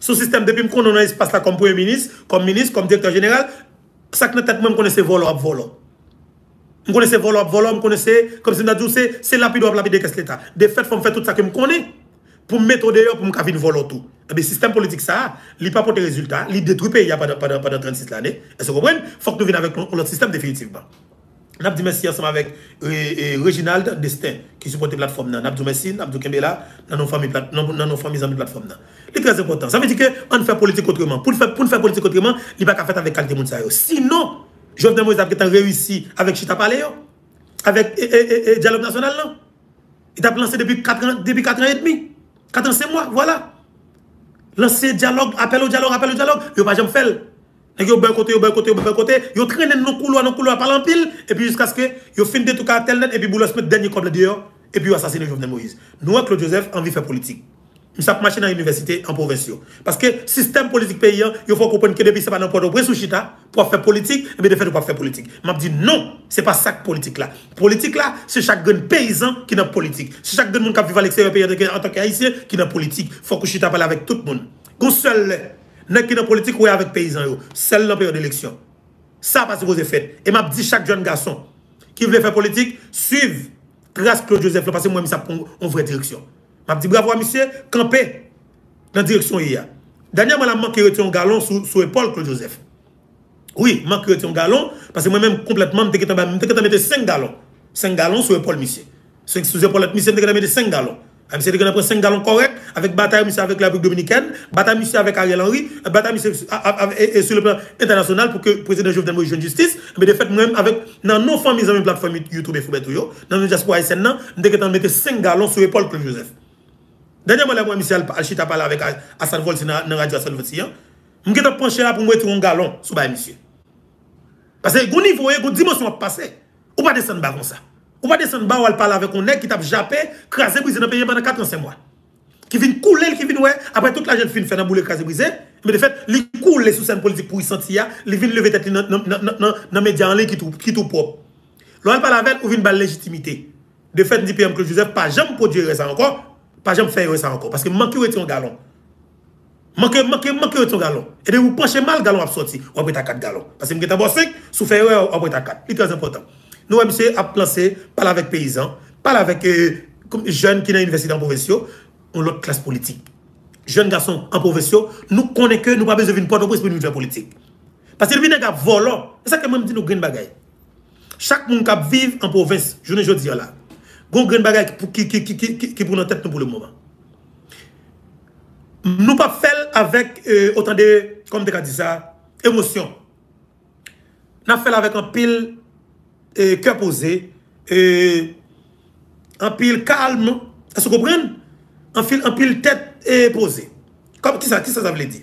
Ce système depuis qu'on a espace là comme premier ministre, comme ministre, comme directeur général, ça que tête même volant à volant. On connaissait volant à volant, on connaissait comme si a dit c'est c'est lapide ou lapide qu'est-ce l'État? De fait, faut faire tout ça que me connais pour me mettre dehors pour me venir voler tout. Bien, système politique ça, il pas porter résultat, il détruit pays pendant pendant 36 années. Est-ce que vous comprenez? Faut que nous venions avec notre système définitivement. N'a dit merci ensemble avec euh, Reginald Destin qui supporte la plateforme. N'a dit merci, n'a dit Kembela dans nos familles dans nos familles amis plateforme. C'est très important. Ça veut dire que on fait politique autrement. Pour faire faire politique autrement, il va pas faire avec monde Sinon, Jovenel Moïse a réussi avec Chita Palais avec et, dialogue national. Il a lancé depuis 4 ans depuis 4 ans et demi. 4 ans 5 mois, voilà. Lancer dialogue, appel au dialogue, appel au dialogue, il pas jamais fait. Côté, yo ben côté, yo ben côté, yo traîne dans couloir, dans couloir par pile et puis jusqu'à ce que yo fin de tout cartel net et puis boulos mettre dernier comme dehors et puis assassiner Jovenel Moïse. Nous Claude Joseph envie faire politique. Msap mache nan universite an provensyon. Paske sistem politik peyen, yo fwa koupon ke depi se pa nan podo pres ou chita, pou a fè politik, ebe de fè ou pa fè politik. Map di non, se pa sak politik la. Politik la, se chak gen peyizan ki nan politik. Se chak gen moun kap viva l'ekseyo peyen an tanke haisyen ki nan politik. Fwa kou chita pala avèk tout moun. Gon sel lè, nek ki nan politik wè avèk peyizan yo. Sel nan peyon de l'eksyon. Sa pa se pose fèt. E map di chak joun gason ki vle fè politik, suiv kras Claude Joseph lò, paske mwen msap kon vre direksyon. M'a dit bravo à monsieur, camper dans direction hier. Dernièrement la manqué retirer un galon sous sous épaule Claude Joseph. Oui, manqué retirer un galon parce que moi même complètement m'était mettre 5 gallons. 5 gallons sous épaule monsieur. Sous épaule monsieur m'était mettre 5 gallons. Monsieur de pris 5 gallons corrects avec bataille monsieur avec la République dominicaine, bataille monsieur avec Ariel Henry, bataille monsieur sur le plan international pour que le président Jovenel Moïse joue justice. Mais de fait, même avec dans nos familles, dans plateforme YouTube et Foubet dans nos diaspora nous avons mis 5 gallons sur l'épaule de Joseph. Dernièrement, moi, monsieur Alchita parlé avec Hassan Volsi dans la radio Hassan Volsi. Je suis penché là pour me mettre un gallon sur monsieur. Parce que, au niveau, une dimension à passer. Ou pas descendre comme ça. Ou pas descendre bas ou parler avec un nègre qui t'a jappé, crasé, brisé dans le pays pendant 4 ans, 5 mois. Qui vient couler, qui vient, ouais, après toute la jeune fille fait dans boule crasé, brisé. Mais de fait, il coule sous scène politique pour y sentir, il vient lever tête dans les médias en ligne qui tout, tout propre. L'on parle avec ou vient une légitimité. De fait, dit PM Claude Joseph, pas jamais produire ça encore, pas jamais faire ça encore. Parce que manque de un galon. Manque, manque, manque de galon. Et de vous penchez mal, galon a sorti, ou après 4 galons. Parce que vous avez 5, sous faire ou après 4. C'est très important. Nous, monsieur, a placé, parle avec paysans, parle avec euh, jeunes qui sont dans l'université en provinciaux, on l'autre classe politique. Jeunes garçons en provinciaux, nous connaissons que nous n'avons pas besoin d'une porte de pour une faire politique. Parce que le vient volant. C'est ça que moi je dis nous green bagaille. Chaque monde qui vit en province, je ne veux dire là, green bagaille qui qui qui tête pour le moment. Nous pas faire avec euh, autant de comme dit émotion. Nous fait avec un pile et cœur posé, et en pile calme, est-ce que vous comprenez? En pile, tête et posée. Comme ça, qui ça, ça veut dire?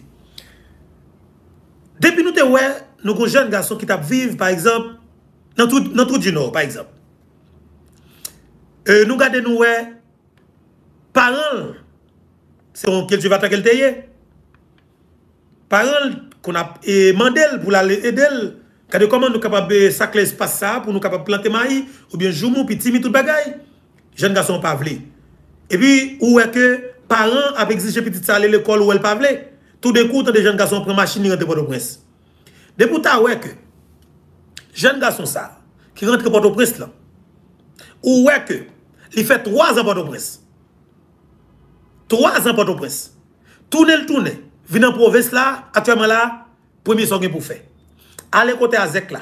Depuis nous nous avons jeunes garçons qui vivent, par exemple, dans tout, dans tout Nord, par exemple. Et nous gardons nous ouais, parents, c'est tu vas qu'elle te Parents qu'on a demandé pour aller aider comment nous sommes capables de sacler l'espace pour nous capables de planter maïs ou bien joumou puis timi tout bagaille. Jeunes garçons pas vle. Et puis où est que parents ont exigé petit ça à l'école ou elle pas vle? tout d'un coup, des jeunes garçons prennent machine, ils rentrent Port-au-Prince. Depuis ta ouais que, jeunes garçons ça, qui rentrent Port-au-Prince là, ou ouais que, il fait trois ans Port-au-Prince. Trois ans Port-au-Prince. Tourner le tourner. Venir en province là, actuellement là, premier son pour faire. Aller côté Azek là.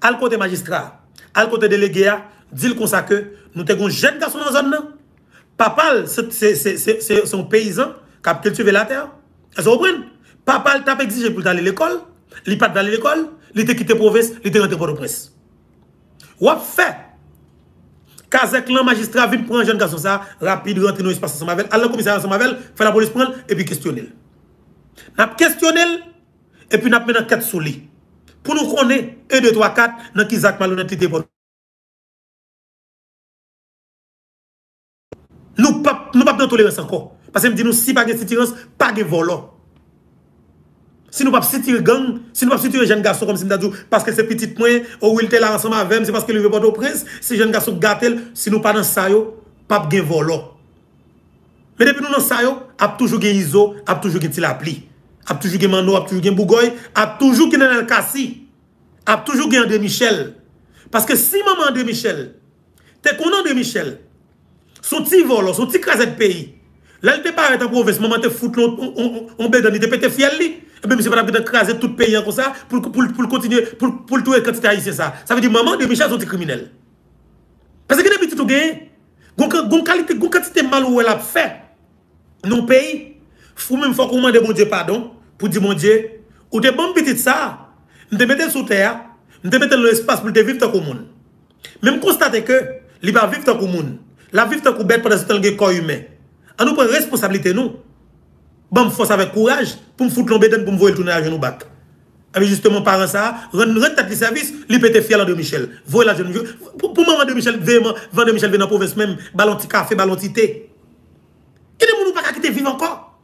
Aller côté magistrat. Aller côté délégué, dire comme ça que nous avons un jeune garçon dans la zone. Papa, c'est son paysan qui a cultivé la terre. Vous comprenez? Papa t'a exigé pour aller à l'école. Il pas d'aller à l'école. Il était quitté province. Il était rentré pour le presse. Ou fait. Kazek, le magistrat vient prendre un jeune garçon ça, rapide, rentre dans l'espace sans mavel. Alors, le commissaire sans mavel, fait la police prendre et puis questionner. N'a questionné et puis n'a mis dans 4 sous lui. Pour nous connaître 1, 2, 3, 4 dans qui Zach malhonnêteté pour Nous pas nous pas dans tolérance encore. Parce que me dit nous si pas de tolérance, pas de volant. Si nou pap sitire gang, si nou pap sitire jen gaso kom si mdadjou, paske se pitit mwen, ou il te la ansama avem, se paske li vepote ou prens, si jen gaso gatel, si nou pa nan sayo, pap gen volo. Men depi nou nan sayo, ap toujou gen izo, ap toujou gen tilapli, ap toujou gen mano, ap toujou gen bougoy, ap toujou gen nan el kasi, ap toujou gen André Michel. Paske si maman André Michel, te kon André Michel, son ti volo, son ti kraset peyi, lal te paret an proves, maman te foute, on, on, on, on bedan, ni te pete fiel li, Et bien, monsieur pas de craser tout le pays comme ça pour, pour, pour continuer, pour, pour le tout quantité haïtien ça. Ça veut dire maman de Michel sont des criminels. Parce que depuis tout gain, gon qualité, gon quantité mal où elle a fait. Non pays, faut même faut qu'on demande bon Dieu pardon pour dire mon Dieu, ou de bon petit ça, nous te mettez sous terre, nous te mettez dans l'espace pour te vivre dans le monde. Même constater que, il va vivre dans le monde. La vivre tant bête pendant ce temps corps humain. Nous prend responsabilité nous. Bon force avec courage pour me foutre l'embêtement pour me voir tourner à genoux bac. Et ah, justement par ça, rendre tête service, li pété fier de Michel. Voyez la pour maman de Michel vendre Michel venir dans province même ballon petit café, ballon petit thé. Qui ne nous pas quitter vivre encore?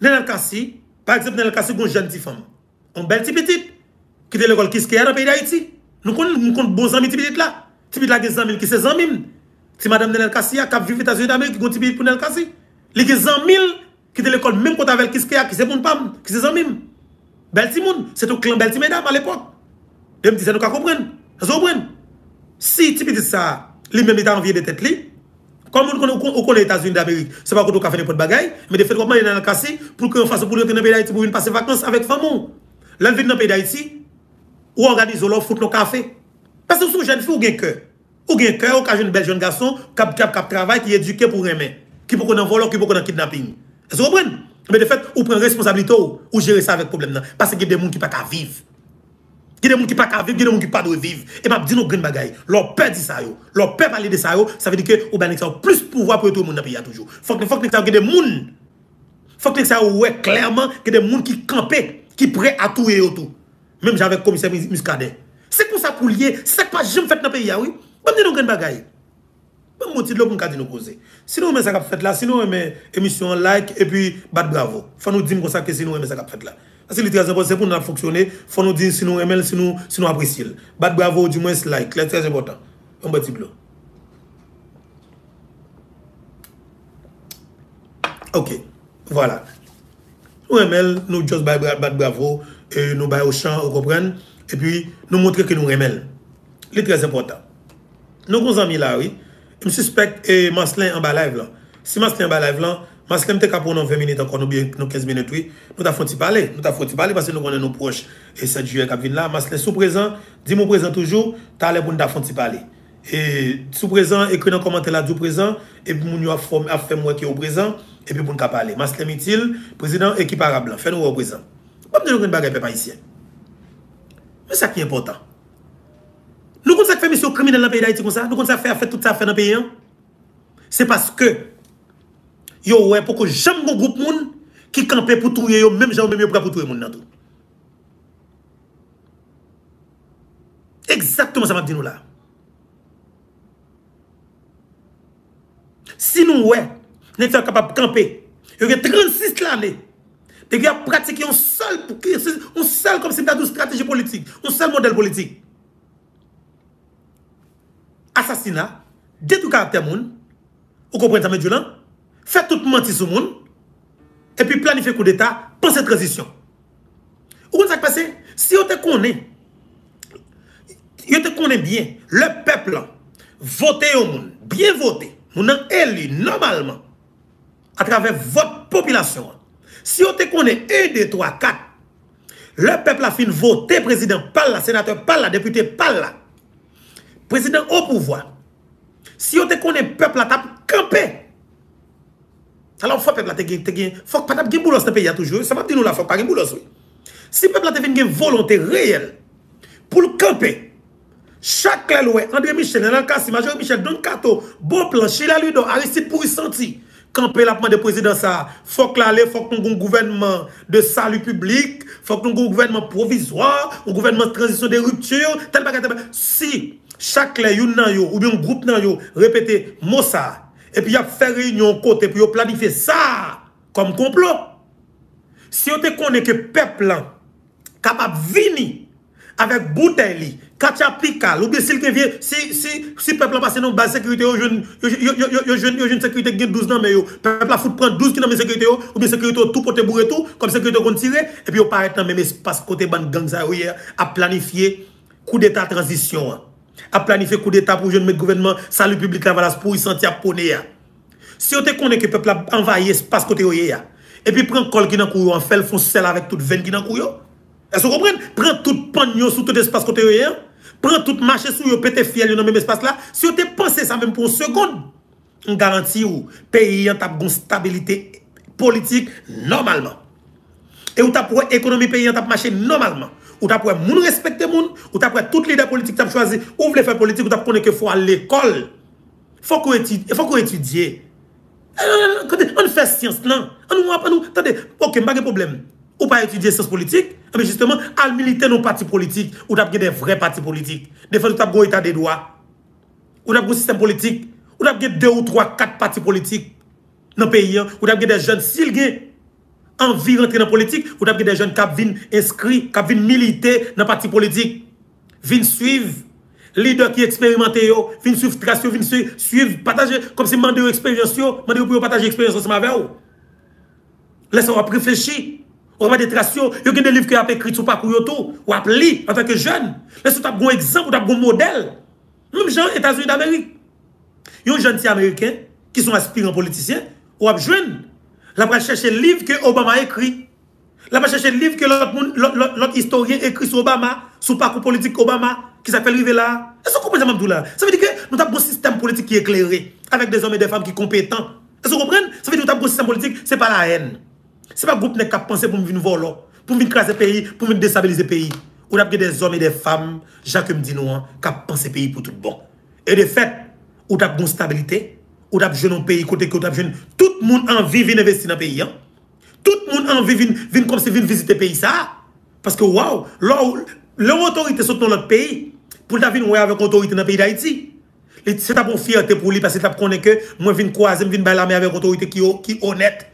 Nenel Kassi, par exemple Nenel Kassi une jeune femme. On belle petite petite qui est l'école qui est dans le pays d'Haïti. Nous connaissons beaux amis petite là. Petite là qui 100 000 qui c'est 100 000. Si Madame Nenel a vivre aux États-Unis d'Amérique, qui continue pour Nenel Kassi. Il y a 100 000 qui étaient l'école, même quand avec Kiskeya, qui c'est mon pam, qui c'est 100 000. Bel Timoun, c'est tout clan Bel Timedam à l'époque. Et me dit, ça nous comprendre. Ça comprendre. Si tu dis ça, lui-même il t'a envié de tête li, comme on connaît les États-Unis d'Amérique, c'est pas qu'on doit faire n'importe bagaille, mais de fait, comment il est dans le cassé pour qu'on fasse pour le pays d'Haïti pour passer vacances avec famille. Là, dans le pays d'Haïti, ou organise l'offre, fout le café. Parce que sous jeune fille ou gain cœur. Ou gen cœur, ou un bel jeune garçon, qui cap cap travail, qui est éduqué pour aimer, qui peut qu'on voler, qui peut qu'on kidnapping. Vous comprenez? Mais de fait, ou prend responsabilité ou, gérer ça avec problème Parce qu'il y a des gens qui ne peuvent pas vivre. Il y a des gens qui ne peuvent pas vivre, il y a des gens qui ne peuvent pas vivre. Et je dis nos grandes bagailles. Leur père dit ça, leur père parle de ça, ça veut dire que ou ben plus pouvoir pour tout le monde dans le pays toujours. Faut que que ça des gens faut que ça ouais clairement que des gens qui campent, qui prêt à tout et tout. Même j'avais commissaire Muscadet. C'est pour ça pour lier, c'est pas jamais fait dans le pays oui. Bon, nous avons bagaille. Mwen mouti lò pou mwen ka di nou koze. Si nou mwen sa kap fèt la, si nou mwen emisyon like, epi bat bravo. Fò nou di m kon sa ke si nou mwen sa kap fèt la. Asi li trez important, se pou nou ap foksyone, fò nou di si nou mwen, si nou, si nou apresil. Bat bravo, di mwen se like, le trez important. Mwen bè di blò. Ok, voilà. Nou mwen, nou just bat bravo, e nou bay ou chan, ou kompren, epi nou montre ke nou mwen. Li trez important. Nou kon zan mi la, oui. Je suspecte et Maslin en bas live là. Si Maslin en bas live là, Maslin te pour nous 20 minutes encore, nous bien 15 minutes, oui. Nous t'avons fait parler. Nous t'avons fait parler parce que nous connaissons nos proches. Et 7 juillet qui vient là. Maslin sous présent, dis-moi présent toujours, t'as l'air pour nous fait parler. Et sous présent, écris dans le commentaire là du présent, et puis nous avons fait moi qui est au présent, et puis pour nous parler. Maslin Mitil, président équipe arabe, fais-nous au présent. Pas de nous bagage pas ici. Mais ça qui est important. Nous comptons faire mission criminelle dans le pays d'Haïti comme ça. Nous comptons faire tout ça fait dans le pays. Hein? C'est parce que yo ouais pour que j'aime groupe monde qui campait pour tout yo même gens même pour tout le monde dans tout. Exactement ça m'a dit nous là. Si nous ouais, nous sommes capables de camper. Il y a 36 l'année. Des gars pratiquer un seul, un seul comme si une stratégie politique, un seul modèle politique assassinat, détruire caractère moun, vous comprenez ça, Fait tout mentir sur moun, et puis planifier coup d'État, penser transition. Où ça qui passe Si on te connaît, on te connaît bien, le peuple, voter au monde, bien voté, a élu normalement, à travers votre population. Si on te connaît 1, 2, 3, 4, le peuple a fini voter président, pas la sénateur, pas la député, pas là. Président au pouvoir. Si on te connaît peuple a tape campé. Alors faut peuple a te te faut pas tape boulot dans ce pays toujours, ça va dire nous la faut pas boulot oui. Si peuple a te une volonté réelle pour le camper. Chaque loi, André Michel, dans le cas, Major Michel, Don Cato, Bon Plan, Chila Ludo, Aristide pour y sentir. Camper la de président ça, faut que l'aller, faut que nous un gouvernement de salut public, faut que nous un gouvernement provisoire, un gouvernement de transition de rupture, tel bagage, Si chaque yo, ou bien un groupe nan yo, répéter mot ça, et puis y a fait réunion côté, puis planifier ça comme complot. Si on te connaît que peuple capable venir avec bouteille, katia pikal, ou bien si si, si, si peuple passe dans base sécurité, yo jeune, yo jeune sécurité qui 12 ans, mais yo, peuple la fout prendre 12 qui dans sécurité, ou bien sécurité tout côté bourré tout, comme sécurité qu'on tire, et puis yo paraît dans même espace côté ban gang ça, à planifier coup d'état transition, à planifier coup d'état pour jeune gouvernement, salut public la valence pour y sentir poney. Si on te connaît que peuple a envahi espace côté et puis prend col qui dans couillon, en fait, le font sel avec toute veine qui dans couillon. Est-ce que vous comprenez? Prends tout pagnon sous tout espace côté yo, Prends tout marché sous yo pété fiel dans même espace là. Si vous te pensé ça même pour une seconde, on garantit ou pays en une stabilité politique normalement. Et ou t'a pour économie pays en t'a marché normalement. Ou t'a pour moun respecter moun, ou t'a pour toutes les politiques t'a choisi, ou voulez faire politique, ou t'a connaît que faut à l'école. Faut qu'on étudie, faut qu'on étudie. On fait science là. On nous attendez, OK, pas de problème ou pas étudier sciences politiques, mais justement, à militer nos partis politiques, ou t'as des vrais partis politiques. Des fois, tu as un état des droits, ou t'as un système politique, ou t'as deux ou trois, quatre partis politiques dans le pays, ou t'as des jeunes, ont envie de rentrer dans la politique, ou t'as des jeunes qui viennent inscrits, qui viennent militer dans le parti politique, viennent suivre leader qui expérimentent, viennent suivre trace, viennent suivre, partager, comme si demander expérience, demander pour partager l'expérience ensemble avec vous. Laissez-moi réfléchir. Ou va des traces, il y a des livres qui ont écrit sur parcours tout, ou a lu en tant que jeune. As un exemple, tu as un modèle. Même gens États-Unis d'Amérique. Il y a des jeunes américains qui sont aspirants politiciens, ou a jeune. Là, va chercher le livre que Obama a écrit. Là, va chercher le livre que l'autre historien écrit sur Obama, sur le parcours politique Obama, qui s'appelle river là. Est-ce que vous comprenez Ça veut dire que nous avons un système politique qui est éclairé, avec des hommes et des femmes qui sont compétents. Est-ce que vous comprenez? Ça veut dire que nous avons un système politique, ce n'est pas la haine. Ce n'est pas un groupe qui a pensé pour venir voler, pour venir craser le pays, pour venir déstabiliser le pays. On a des hommes et des femmes, Jacques me dit nous, qui ont pensé pays pour tout bon. Et de fait, on a une stabilité, on a un pays, côté que tout le monde envie de investir dans le pays. Hein. Tout le monde envie venir comme si visiter le pays. Ça. Parce que, waouh, l'autorité sont dans notre pays, pour venir avec l'autorité dans le pays d'Haïti. C'est ta fierté pour lui parce que tu connais que moi viens croiser, je viens l'armée avec l'autorité qui est honnête.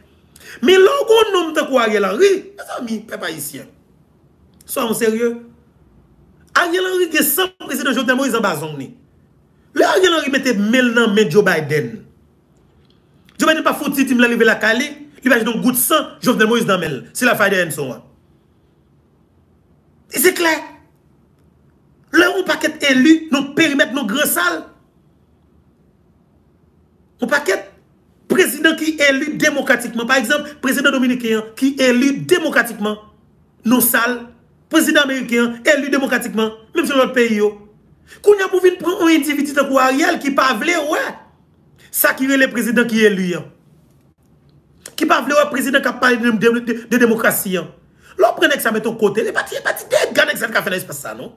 Mais là, on nom de Ariel Henry, mes amis, peuple haïtien. Soyons sérieux. Ariel Henry qui est sans président Jovenel Moïse en bazon. Le Ariel Henry mettait mail dans Joe Biden. Diyo mwen pa foti tim la leve la kale, li vaje don gout san, Jovenel Moïse Damel. Se la fay de en son wap. E se kler. Le ou paket elu, nou perimet nou gran sal. Ou paket prezident ki elu demokratikman. Par exemple, prezident dominikian ki elu demokratikman. Nou sal. Prezident amerikian elu demokratikman. Mem se lout peyi yo. Koun ya pou vin pran ou individu tan kou a riel ki pa vle wè. Ouais. sa ki re le prezident ki elu yon. Ki pa vle wè prezident ka pale de, de, de, de demokrasi yon. Lò prenek sa meton kote, le pati, le pati ded ganek sa ka fè nan espè sa, non?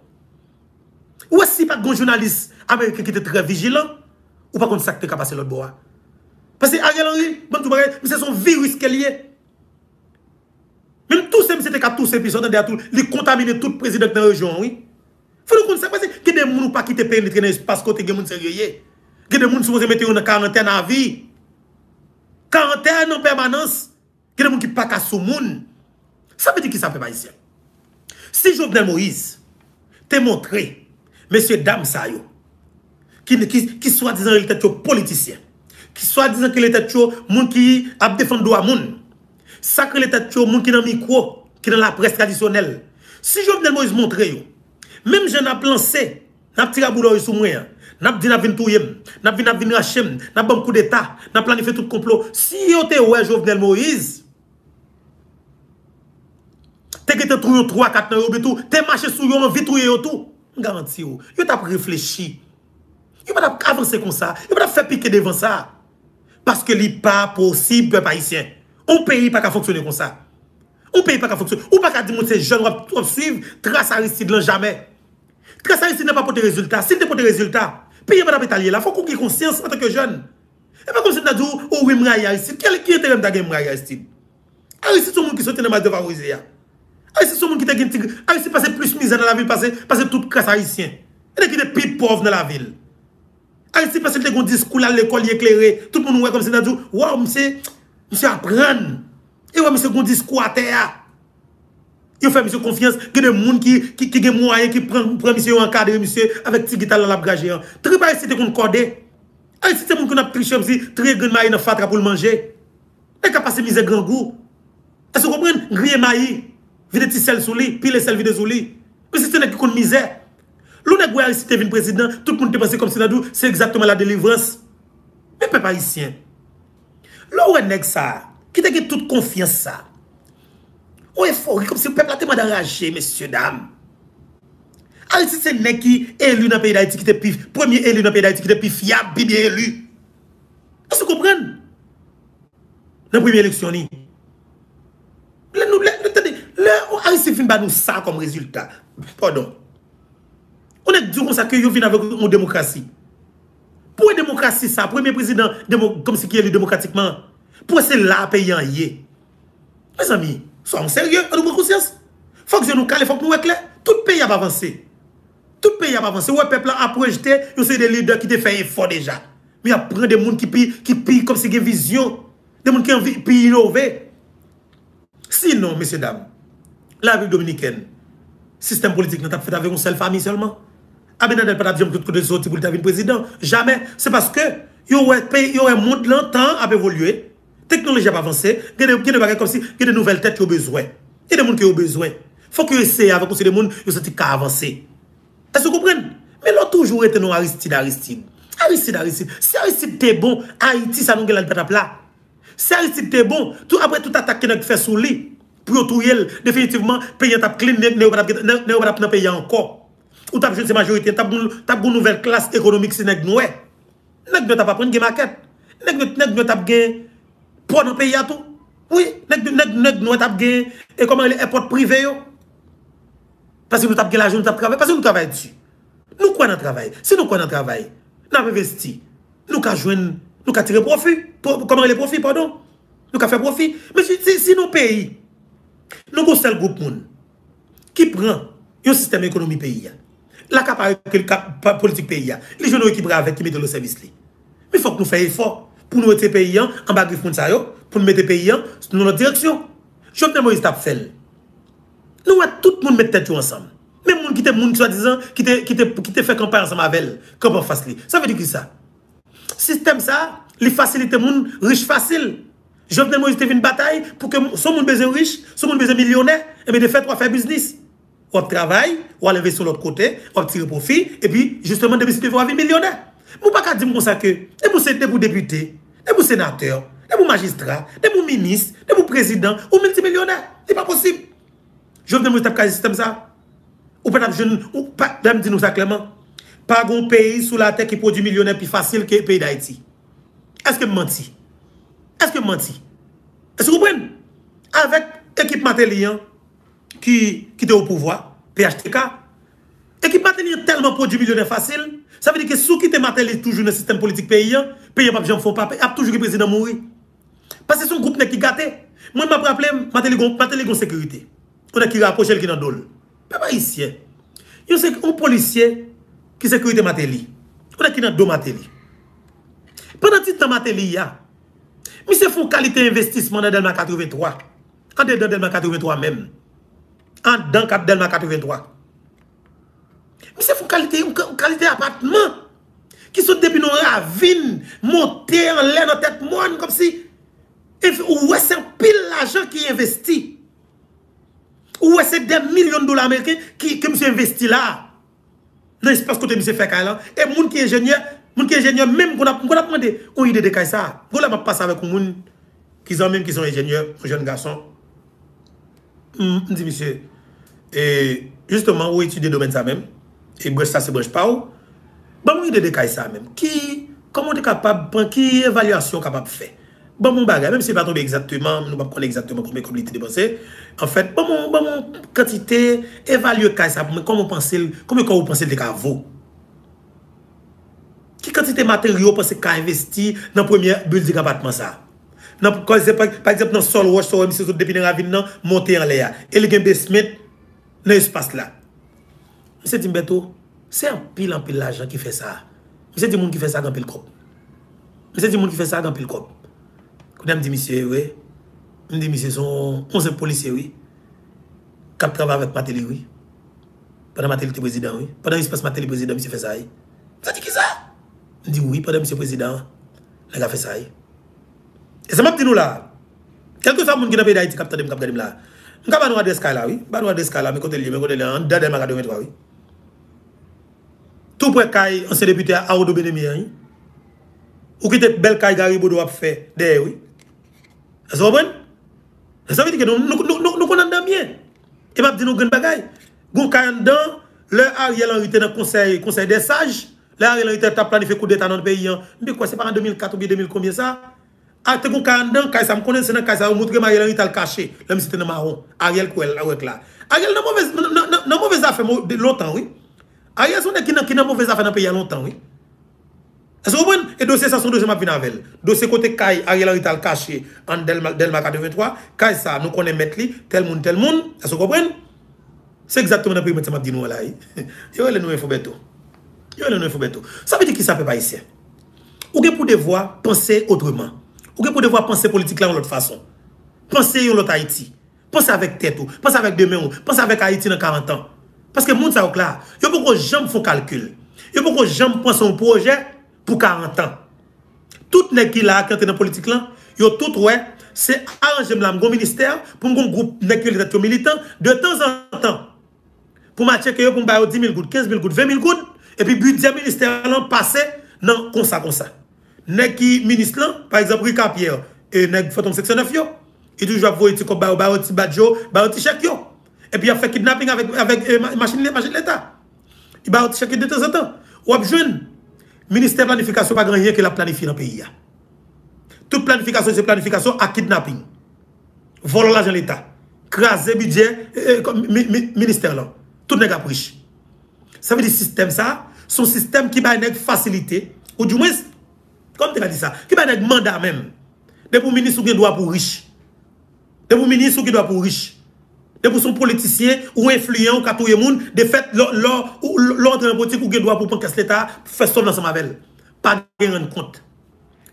Ou si pat gon jounalist Amerike ki te tre vigilant, ou pa kon sakte ka pase lòt bo a. Pase Ariel Henry, bon tou bagay, mse son virus ke liye. Men tout se mse te ka tout se pison, li kontamine tout prezident nan rejon, oui. Fè nou kon sakte, pase ki de moun ou pa ki te penetre nan espè se kote gen moun serye ye. Que des gens supposés mettre en quarantaine à vie. Quarantaine en permanence. Que des gens qui pas qu'à sous monde. Ça veut dire qui ça fait ici? Si Jovenel Moïse te montré, messieurs, dames, ça qui, qui, qui soi-disant il était politicien, qui soit disant qu'il était moun qui a défendu à moun les têtes au monde qui dans micro, qui dans la presse traditionnelle. Si Jovenel Moïse montre yo, même je n'ai lancé, n'a à boulot sur moi, n'a dit n'a vinn touyem, n'a vinn n'a vinn rachem, n'a bon coup d'état, n'a planifié tout complot. Si yo te ouais Jovenel Moïse, te gete trouyo 3 4 nan yo tout, te marché sur yo en vitrouille yo tout. Garanti yo, yo t'a réfléchi. Yo pas avancer comme ça, yo pas faire piquer devant ça. Parce que n'est pas possible peuple haïtien. On pays pas qu'à fonctionner comme ça. On pays pas qu'à fonctionner. Ou pas qu'à dire ces jeunes on suivre trace Aristide là jamais. Trace Aristide n'a pas porté résultat. S'il pas de résultat, Piye mwen ap etalye la, fò kou ki konsyans an tanke joun. E pa kom se nan djou, ou wè mra yarisid, kèl ki eterem da gen mra yarisid? Arisid sou moun ki sote nan mas devarize ya. Arisid sou moun ki te gen tigre, arisid pase plus mizè nan la vil, pase, pase tout kras arisyen. E de ki te pi pov nan la vil. Arisid pase ki te kon diskou la l'ekol y eklerè, tout moun wè kom se nan djou, wè mse, mse apren. E wè mse kon diskou a te ya. Yo fè misyo konfians, gen de moun ki, ki, ki gen moun aye ki pren, pren misyo yo an kade misyo avèk ti gital la lab gaje an. Tri baye site kon kode. Aye site moun kon ap triche msi, tri gen maye nan fatra pou l manje. E ka pase mize gran gou. E se kompren, griye maye, vide ti sel sou li, pi le sel vide sou li. Mwen site nek kon mize. Loun ek wè aye site vin prezident, tout moun te pense kom si nadou, se exactement la delivrans. Men pe pa isyen. Lò wè neg sa, ki te ge tout konfians sa. Ou euphorie, comme si le peuple a tellement messieurs, dames. Aristide c'est nèg qui élu dans le pays d'Haïti, qui était plus, premier élu dans le pays d'Haïti, qui était plus fiable, bien élu. Est-ce vous comprenez? Dans la première élection, ni. Là, nous, là, Aristide nous ça comme résultat. Pardon. On est dit comme ça que vous venez avec une démocratie. Pour une démocratie, ça, premier président, comme si qui est élu démocratiquement, pour c'est là payant yé. Mes amis, soyons sérieux, on nous conscience. Faut que nous calme, faut que nous clair. Tout pays a avancé. Tout pays a avancé. Ouais, peuple a projeté, c'est des leaders qui te fait effort déjà. Mais il y a des gens qui pillent, qui comme si une vision. Des gens qui ont de innover. Sinon, messieurs, dames, la République dominicaine, système politique n'a pas fait avec une seule famille seulement. Abinadel pas besoin de de sortir pour devenir président. Jamais. C'est parce que il y a un monde longtemps à évoluer. Teknoloji ap avanse, gen de bagay kom si, gen de nouvel tèt yo bezwen. Gen de moun ki yo bezwen. Fok yo eseye avè konsi de moun yo senti ka avanse. E se kompren? Men lò toujou ete nou Aristide Aristide. Aristide Aristide. Si Aristide te bon, Haiti sa nou gen lal patap la. Si Aristide te bon, tout apre tout atak ki nan ki fè sou li. Pou yo tou yel, definitivman, peyen tap klin, ne yo patap nan peyen anko. Ou tap jen se majorite, tap goun nouvel klas ekonomik se neg nouè. Neg nou tap apren gen maket. Neg nou tap gen... pour dans pays à tout. Oui, nous t'a gain et comment les airports privés. Parce que nous t'a gain l'argent, nous t'a travaillé parce que nous travaillons dessus. Nous quoi dans travail? Si nous quoi dans travail, nous investi. Nous ka joindre, nous ka tirer profit. Comment les profits pardon Nous ka faire profit. Mais si, nos pays nous avons seul groupe moun qui prend un système économique pays la cap politique pays. Les gens qui avec qui mettent le service. Mais il faut que nous fassions effort pour nous mettre pays en bas de pour nous mettre pays dans notre direction. Je vais Moïse t'a fait. Nous, tout le monde mettre tête ensemble. Même les gens qui te soi-disant, qui te fait campagne ensemble avec elle, comment faire Ça veut dire que ça? Système ça, les facilités monde riche facile. Jovenel Moïse fait une bataille pour que son monde besoin riche, son monde besoin millionnaire, et bien de faire trois faire business on travaille, on aller sur l'autre côté, on tire profit, et puis justement, de décider de faire millionnaire. Je ne pas dire que, et pour des députés, et pour sénateurs, et pour magistrats, et pour ministres, et pour présidents, ou multimillionnaires. Ce n'est pas possible. Je veux dire, je système ça. Ou pas ou pas, dire ça clairement. Pas un pays sous la terre qui produit millionnaires plus facile que le pays d'Haïti. Est-ce que je menti? Est-ce que je menti? Est-ce que vous comprenez? Avec l'équipe matérielle, qui, est au pouvoir, PHTK, qui maintenir tellement produit millionnaire facile, ça veut dire que ceux qui te toujours dans le système politique paysan, paysan pas font pas, a toujours le président mourir. Parce que c'est un groupe qui gâté. Moi, je me rappelle, maintenir en sécurité. On a qui rapproche qui dans dol. Pas ici. Il y a un policier qui sécurité Matéli. On a qui dans deux Matéli. Pendant ce temps Matéli, mais c'est font qualité investissement dans Delma 83. En dedans Delma 83 même en dans Cap Delma 83. C'est une qualité, une qualité appartement qui sont depuis nos ravines, montés en l'air dans tête moine comme si. Ouais, c'est un pile l'argent qui est investi. Ou c'est des millions de dollars américains qui, que monsieur investi là? Dans l'espace côté monsieur fait là. Et moun qui est ingénieur, moun qui est ingénieur, même qu'on a, demandé, on idée de ça. Vous là, passe avec moun qui sont même qui sont ingénieurs, un jeune garçon. Je dis, monsieur, et justement, où étudier le domaine ça e brech sa se brech pa ou, ban moun ide dekay sa menm. Ki, koman de kapab, pan ki evaluasyon kapab fe. Ban moun bagay, menm se pa tombe exactement, nou pa konen exactement konen komplite de pense, en fèt, ban moun, ban moun kantite, evalye kay sa, men koman pense, koman kon ou pense de ka vou. Ki kantite materyo pense ka investi nan premye bul di kapatman sa? Nan, kon se, par, par exemple, nan sol roche, sol remise sot depine ravine nan, monte an le ya. E le gen besmet, nan espas la. Mse di mbeto, se an pil an pil la jan ki fe sa. Mse di moun ki fe sa an pil kop. Mse di moun ki fe sa an pil kop. Kounen mdi misye, we. Mdi misye son, on se polisye, we. Kap trava avèk Mateli, we. Padan Mateli te prezident, we. Padan ispas Mateli prezident, misye fe sa, we. Mse di ki sa? Mdi, we, padan misye prezident, la ga fe sa, we. E se map di nou la. Kelke fa moun ki nan pe da iti kap tade m kap gade m la. M ka banou adres ka la, we. Banou adres ka la, me kote liye, me kote liye, an dadè m akadou metwa, we. Tout près kay ancien député à Aodo Benemi hein. Ou qui était belle kay Gary Bodo a fait derrière oui. Ça va bien? Ça veut dire que nous nous nous nous connaissons bien. Et m'a dit nous grand bagay. Gon kay dedans le Ariel Henry dans conseil conseil des sages. Le Ariel Henry était planifié coup d'état dans le pays. Mais quoi c'est pas en 2004 ou bien 2000 combien ça? A te kon kandan kay sa m konen se nan kay sa ou moutre Mariel Henry tal caché là c'était dans marron Ariel avec là Ariel nan mauvaise nan mauvaise affaire longtemps oui Ariel son qui nan qui nan mauvaise affaire dans pays longtemps oui. Est-ce que et dossier ça son dossier m'a vinn avec dossier côté kay Ariel caché en Delma Delma 83 kay ça nous li tel monde tel monde. Est-ce que vous comprenez? C'est exactement dans pays ça m'a dit là yo le nous info beto yo le nous info beto ça veut dire qui ça fait pas ici ou pour devoir penser autrement. Ou que pour devoir penser politique là de l'autre façon. Pensez à l'autre Haïti. Pensez avec tête ou, pensez avec demain ou, pensez avec Haïti dans 40 ans. Parce que monde ça au clair, il y a beaucoup de gens qui font calcul. Il y a beaucoup de gens qui pensent un projet pour 40 ans. Tout les qui là qui dans la politique là, yo tout ouais, c'est arranger mon ministère pour un groupe nèg qui de temps en temps. Pour matcher que me 10 000 gouttes, 15 000 gouttes, 20 000 gouttes et puis budget ministère là non comme ça comme ça nèg ministre là par exemple Rika Pierre et nèg photon 609 yo il toujours voyer ti comme ba ba ti badjo ba ti chèque yo et puis il a fait kidnapping avec avec euh, machine machine l'état il ti chèque de temps en temps ou a jeune ministère planification pas grand rien que la planifie dans pays toute planification c'est planification à kidnapping. Voler l'argent l'état. Craser budget euh, ministère là. Tout nèg a ça veut dire système ça son système qui va une facilité ou du moins comme tu as dit ça, qui va être mandat même. De pour ministre qui doit pour riche. De pour ministre qui doit pour riche. De pour son politicien ou influent ou katouye moun, de fait l'ordre politique ou qui doit pour prendre l'État, faire sauver dans sa mavel. Pas de rendre compte.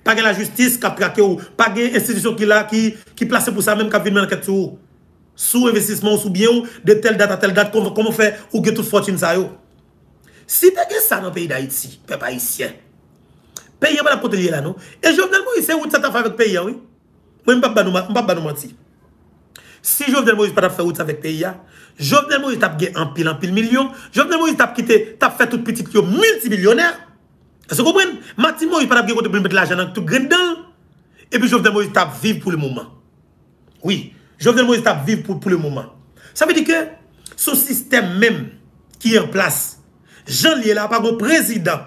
Pas de la justice qui a traqué ou, pas de institution qui qui place pour ça même qui vient enquête sur sous investissement ou sous bien ou de telle date à telle date comment comment faire ou que toute fortune ça yo. Si tu as ça dans le pays d'Haïti, peuple haïtien, Pays pas la c'est où ça t'a nous pas nous mentir. Si Jovenel Moïse pas fait route avec pays Jovenel Moïse t'a gagné en pile en pile millions, Jovenel Moïse t'a quitté, fait tout petit yo multimillionnaire. Vous comprenez? Mati Moïse pas gagné pour mettre l'argent dans tout grand. Et puis Jovenel Moïse t'a vivre pour le moment. Oui, Jovenel Moïse t'a vivre pour, pour le moment. Ça veut dire que son système même qui est en place, Jean là, pas mon président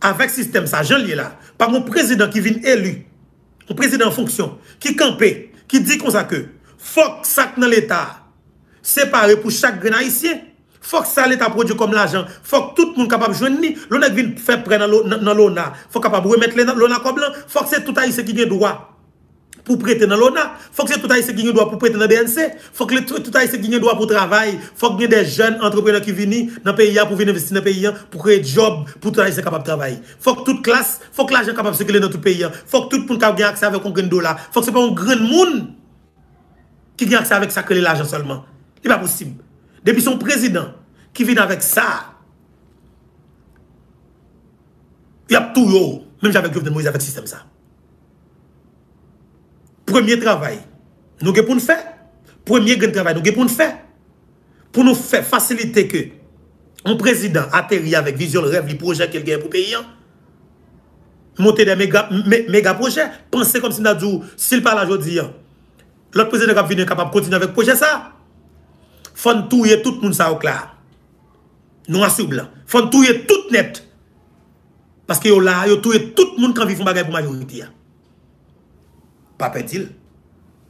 avec système ça, Jean là, par mon président qui vient élu, un président en fonction, qui campé, qui dit comme ça que, faut que ça dans l'État, séparé pour chaque grain haïtien, faut que ça l'État produit comme l'argent, faut que tout le monde capable de joindre, l'on vient faire prêt dans l'ONA, faut capable remettre l'ONA comme blanc, faut que c'est tout haïtien qui a droit pour prêter dans l'ONA. faut que c'est tout haïtien qui a droit pour prêter dans BNC. faut que tout haïtien qui a droit pour travailler. faut ait des jeunes entrepreneurs qui viennent dans le pays pour venir investir dans le pays, pour créer des jobs pour tout haïtien capable de travailler. faut que toute classe, faut que l'argent capable de circuler dans tout pays. faut que tout le monde ait accès avec un grand dollar. faut que ce pas un grand monde qui a accès avec ça que l'argent seulement. Ce n'est pas possible. Depuis son président qui vient avec ça, il y a tout, même avec Jovenel Moïse avec le système ça. Premier travail, nous avons pour nous faire. Premier grand travail, nous avons pour nous faire. Pour nous faire faciliter que un président atterrit avec vision, le rêve, les projets qu'il pour le pays. Hein. Monter des méga, projets. Pensez comme si nous s'il parle aujourd'hui, hein, l'autre président va venir capable de continuer avec le projet ça. Faut tout tout le monde ça au clair. Noir sur blanc. Faut tout tout net. Parce que là, yo touye tout le monde qui vit pour bagay pour majorité. Pas petit.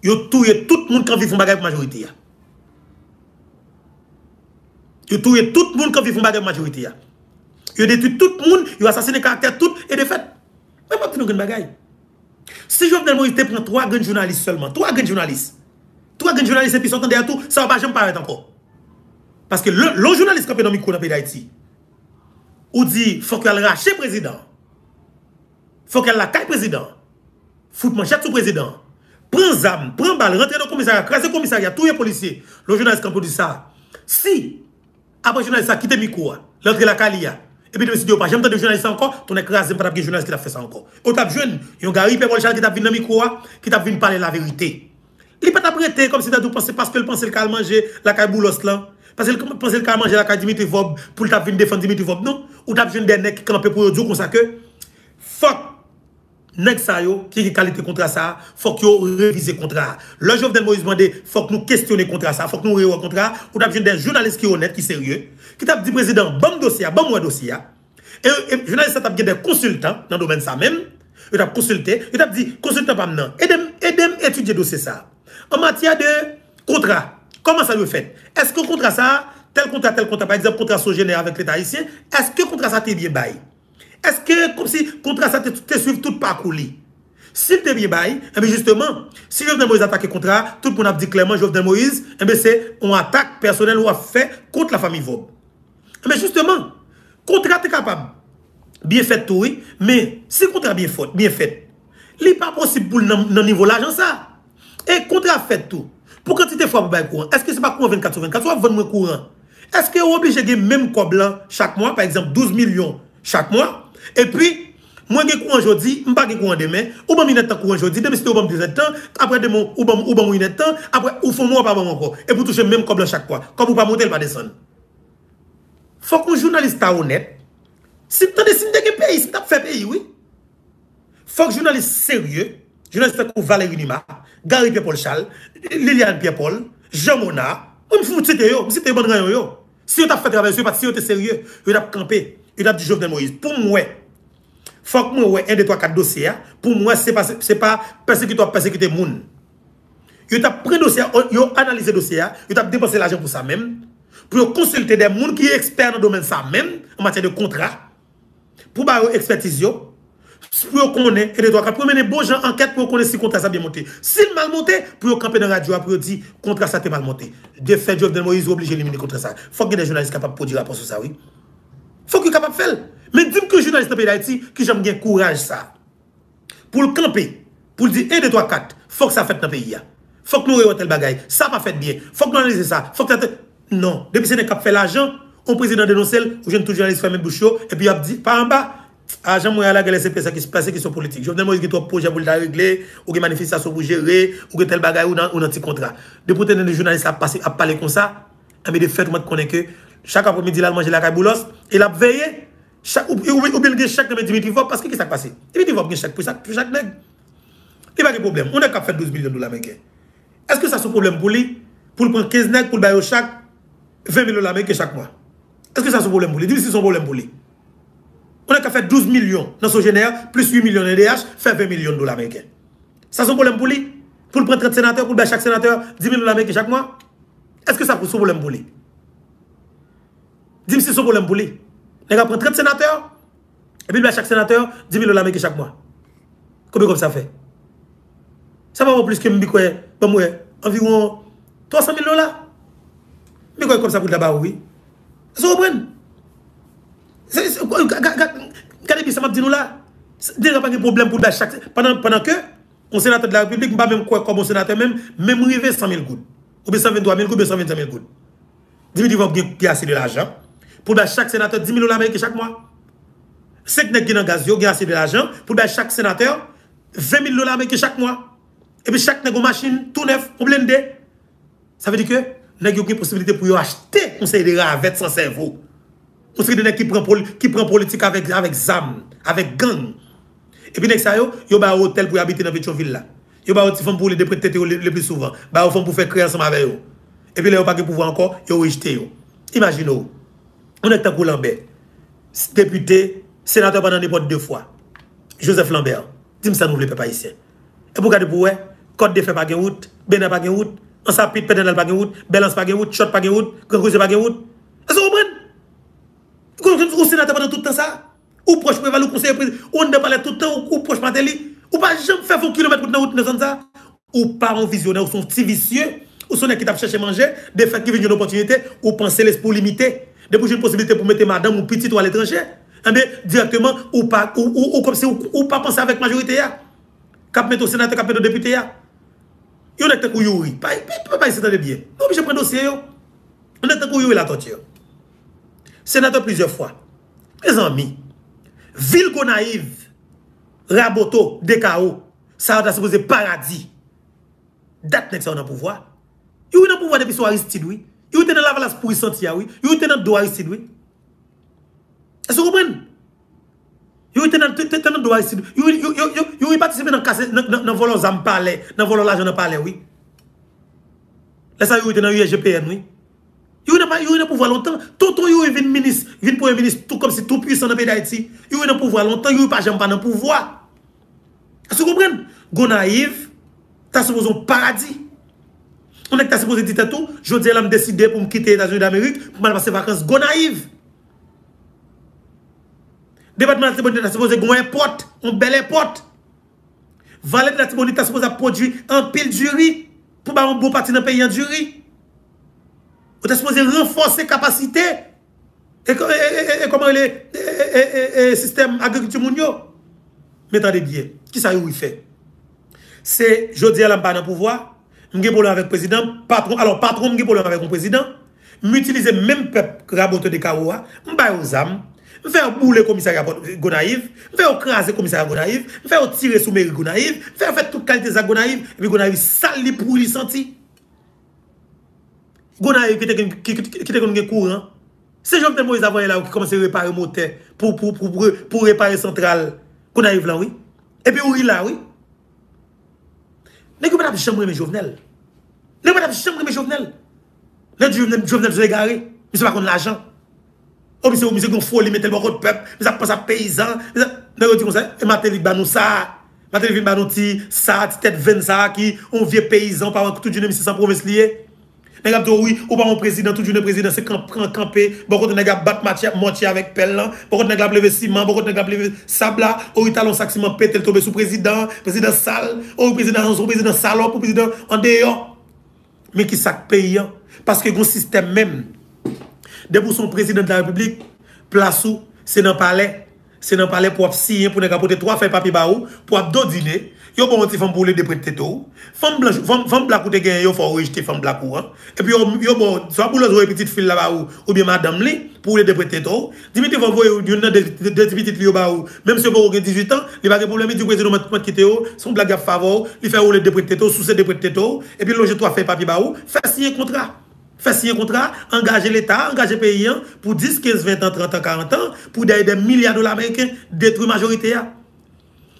Yo touye tout le monde qui vit pour bagay pour majorité. Yo touye tout le monde qui vit pour bagay pour majorité. Yo détruit tout le monde, yo assassiné caractère tout et de fait. Mais pas tout le bagay. Si Jovenel Moïse te prend trois grands journalistes seulement, trois grands journalistes, trois grands journalistes et puis sont derrière tout, ça va pas jamais paraître encore. Parce que le, journaliste qui est dans le micro dans le pays d'Haïti, ou dit faut qu'elle rache président. Faut qu'elle la caille président. Fout manchette sous président. Prends zam, prends balle, rentre dans le commissariat, crase le commissariat, tous les policiers. Le journaliste qui dit ça. Si, après le journaliste a quitté le micro, l'entrée la calia, et puis tu me dis, pas, j'aime de journaliste encore, es écrasé par le journaliste qui a fait ça encore. Au tap jeune, il y a un gars, Pierre Charles qui t'a vu dans le micro, qui t'a vu parler la vérité. Il pas t'apprêter comme si tu pensé parce que le pensait qu'il manger la caille boulos là. Parce qu'il pensait qu'il manger la caille Dimitri Vob pour t'a venir défendre Dimitri Vob. Non, ou t'as besoin des nègres qui campent pour dire comme ça que fuck nèg ça yo qui est qualité contrat ça faut que réviser contrat le Jovenel Moïse demandé faut que nous questionner contrat ça faut que nous réviser contrat ou des journalistes qui honnêtes qui sérieux qui t'a dit président bon dossier bon moi dossier et, et journaliste t'a des consultants dans le domaine ça même. Il consulté il t'a dit consultant pas maintenant aidem aidem étudier dossier ça en matière de contrat Comment ça le fait? Est-ce que contre ça, tel contrat, tel contrat, par exemple, contrat général avec l'État haïtien, est-ce que contrat ça t'est bien bail? Est-ce que, comme si contrat ça te suivi tout parcours Si bien bail, eh bien justement, si Jovenel Moïse attaque le contrat, tout le monde a dit clairement Jovenel Moïse, eh c'est une attaque personnelle ou a fait contre la famille Vob. Mais eh justement, contrat est capable, bien fait tout, oui, mais si contrat bien bien fait, il n'est pas possible pour le niveau l'argent ça. Et contrat fait tout. Pour quantité de fois pour bailler courant, est-ce que c'est pas courant 24 sur 24, soit 20 mois courant Est-ce que vous obligé de même quoi blanc chaque mois, par exemple 12 millions chaque mois, et puis, moi j'ai courant aujourd'hui, je pas courant demain, ou pas minute courant aujourd'hui, demain au bon 17 temps, après demain ou pas ou pas temps, après ou font moi pas encore et pour toucher même blanc chaque mois. Comme vous pas monter, pas descendre. Faut qu'un journaliste soit honnête. Si tu as décidé de pays, si tu fait pays, oui. Faut que journaliste sérieux, journaliste comme Valérie Nima, Gary Pierre-Paul Charles, Liliane Pierre-Paul, Jean Mona, on me fout de yo, c'était bon rayon yo. Si on t'a fait travailler, si on est sérieux, on a campé, on a dit Jovenel Moïse. Pour moi, faut que moi, un, deux, trois, quatre dossiers, pour moi, c'est pas, c'est pas persécuteur, persécuter moun. Yo t'a pris dossier, yo analysé dossier, yo t'a dépensé l'argent pour ça même, pour consulter des gens qui sont experts dans le domaine ça même, en matière de contrat, pour avoir expertise pour connaître, et pour mener bon gens enquête pour connaître si le contrat ça bien monté. S'il mal monté, pour camper dans la radio, pour dire contrat ça mal monté. De fait, Jovenel Moïse est obligé d'éliminer contre ça. Il faut ait des journalistes capables de produire rapport sur ça, oui. Fok yo kapap fel. Men dim ke jounalist nan peyi d'Haïti ki jom gen kouraj sa. Pou l'kampi, pou l'di 1, 2, 3, 4, fok sa fèt nan peyi ya. Fok nou reyo tel bagay, sa pa fèt bien. Fok nou analize sa, fok nan te... Non, depi se ne kap fel ajan, on prezident denonsel, ou jen tou jounalist fèmè boucho, epi yo ap di, pa an ba, ajan mwen ala gale se pesa ki se pase ki sou politik. Jovenel Moïse ki to proje pou l'da regle, ou gen manifestasyon pou jere, ou gen tel bagay ou nan, ou nan ti kontra. Depi te ne jounalist ap pale kon sa, ame de fèt mwen konen ke... chaque après-midi là manger la caiboulos et a veillé chaque ou bien chaque Dimitri Vop parce que qu'est-ce qui s'est passé Dimitri Vop pour chaque pour chaque nègre. Il pas de problème. On a qu'à faire 12 millions de dollars américains. Est-ce que ça c'est un problème pour lui? Pour prendre 15 nègres pour bailler chaque 20 millions de dollars américains chaque mois? Est-ce que ça c'est un problème pour lui? Dis si c'est un problème pour lui. On a qu'à faire 12 millions dans son général, plus 8 millions d'EDH, fait 20 millions de dollars américains. Ça, c'est un problème pour lui? Pour le prendre 30 sénateurs, pour le chaque sénateur 10 millions de dollars américains chaque mois? Est-ce que ça pose un problème pour lui? Dis-moi si c'est un problème pour lui. Il va prendre 30 sénateurs, et puis chaque sénateur 10 millions de dollars américains chaque mois. Combien comme ça fait? Ça va avoir plus que quoi, environ 300 000 dollars. Mais quoi comme ça pour la oui vous Regardez bien, ça m'a dit nous là. Déjà pas de problème pour chaque. Pendant, pendant que, on sénateur de la République, pas même quoi comme un sénateur même, même rivé 100 000 gouttes. Ou bien 123 000 gouttes, ou bien 125 000 gouttes. Dimitri va gagner assez de l'argent. Pour chaque sénateur 10 000 dollars chaque mois. 5 nègres qui dans gaz, yo assez de l'argent. Pour chaque sénateur 20 000 dollars chaque mois. Et puis chaque machine, tout neuf, on blende. Ça veut dire que, n'a une possibilité pour acheter conseil de ravette sans cerveau. On se qui prend qui prend politique avec avec zam, avec gang. Et puis ça yo, yo ba hôtel pour habiter dans Pétionville là. Yo ba petit pour les déprêter le plus souvent. Ba au fond pour faire créer ensemble avec eux. Et puis là yo pas de pouvoir encore, yo rejeté yo. Imaginez On est en Lambert. Député, sénateur pendant n'importe deux fois. Joseph Lambert. Dis-moi ça nous le peuple haïtien. Et pour garder pour ouais, code de fait pas de route, Benin pas de route, Ansapit Pédenal pas de route, Belance pas de route, Shot pas de route, Grand pas de route. Est-ce que vous comprenez? Ou sénateur pendant tout le temps ça Ou proche préval ou conseiller président Ou on ne parle tout le temps ou proche Matéli Ou pas jamais faire un kilomètre la route ça Ou pas un visionnaire ou son petit vicieux Ou son qui t'a cherché manger Des faits qui viennent une opportunité Ou penser l'esprit limité Des une possibilité pour mettre madame ou petit ou à l'étranger eh bien, directement ou pas ou, ou, comme si ou, pas penser avec majorité cap mettre au sénateur cap mettre au député ya yo n'est que youri pas pas pas c'est bien non je prends dossier on est que youri la torture sénateur plusieurs fois. Mes amis, ville naïve, Raboto, Dekao, ça a supposé paradis. Date n'est pas dans pouvoir? Il est dans pouvoir depuis son Aristide, oui. Il est dans la valence pour sentir, oui. Il est dans le droit Aristide, oui. Est-ce que vous comprenez? Il est dans le droit Aristide. Il est participé dans le vol aux âmes palais, dans le vol l'argent dans palais, oui. Là, ça, il est dans l'USGPN, oui. Pas yo n'a pouvoir longtemps. Tonton yo vient ministre, vient premier ministre tout comme si tout puissant dans le pays d'Haïti. Yo n'a pouvoir longtemps, yo pas jamais dans pouvoir. Est-ce que vous comprenez? Go naïf, t'as supposé un paradis. On est supposé dire tout, je dis là me décider pour me quitter les États-Unis d'Amérique pour passer vacances go naïf. Département de la supposé un porte, un bel porte. Valet de la Tibonite t'as supposé produire un pile du riz pour un beau parti dans le pays du riz. Vous êtes supposé renforcer capacité et, comment le système agriculture mondial. Mais attendez bien, qui ça y fait? C'est, je à la pouvoir, Mge problem avèk prezident, patron, alò patron mge problem avèk mwen prezident, m'utilize mèm pep rabote de karoua, m'bay o zam, m'fè ou boule komisarya Gonaiv, m'fè ou krasè komisarya Gonaiv, m'fè ou tire sou meri Gonaiv, m'fè ou fè tout kalite za Gonaiv, epi Gonaiv sal li pou li santi. Gonaiv ki te kon nge kouran, se jom ten Moïse Avoye la ou ki komanse repare motè pou repare sentral Gonaiv la wè, epi ou ri la wè, là, oui. N'est-ce pas chambre mais Jovenel? N'est-ce pas chambre mais Jovenel? N'est-ce Jovenel, Jovenel, je garé. Mais c'est pas l'argent. Oh, mais c'est une folie, peuple, ça passe à paysan. Ça, dit comme ça, et bah nous ça. Matéli, bah nous ça, tête 20 ça, qui, on vieux paysan, par tout d'une sans province. Nèg ap oui, ou pas mon président, tout journée président, c'est camp camper, beaucoup de nèg ap bat moitié avec pelle là, beaucoup de nèg ap lever ciment, beaucoup de nèg ap lever sable là, ou talon sac ciment pété tomber sous président, président sale, ou président son président salope, président en dehors. Mais qui sac pays hein? parce que un système même pour son président de la République, place où? C'est dans palais, c'est dans palais pour signer pour nèg apporter trois feuilles papier ba ou pour dîner Yo bon petit femme pour les déprêter tout. Femme blanche, femme femme blanc ou te gagne yo faut rejeter femme blanc hein. Et puis yo bon soit pour les petite fille là-bas ou ou bien madame li pour les déprêter tout. Dimitri va voir une de de petites li ba ou même si vous avez 18 ans, il pas de problème du président m'a quitter son blague à faveur, il fait ou les déprêter tout sous ces déprêter tout et puis loge toi fait papier ba ou, fait signer contrat. Fait signer contrat, engager l'État, engager pays hein, pour 10, 15, 20 ans, 30 ans, 40 ans, pour des milliards de dollars américains, détruire la majorité. Hein.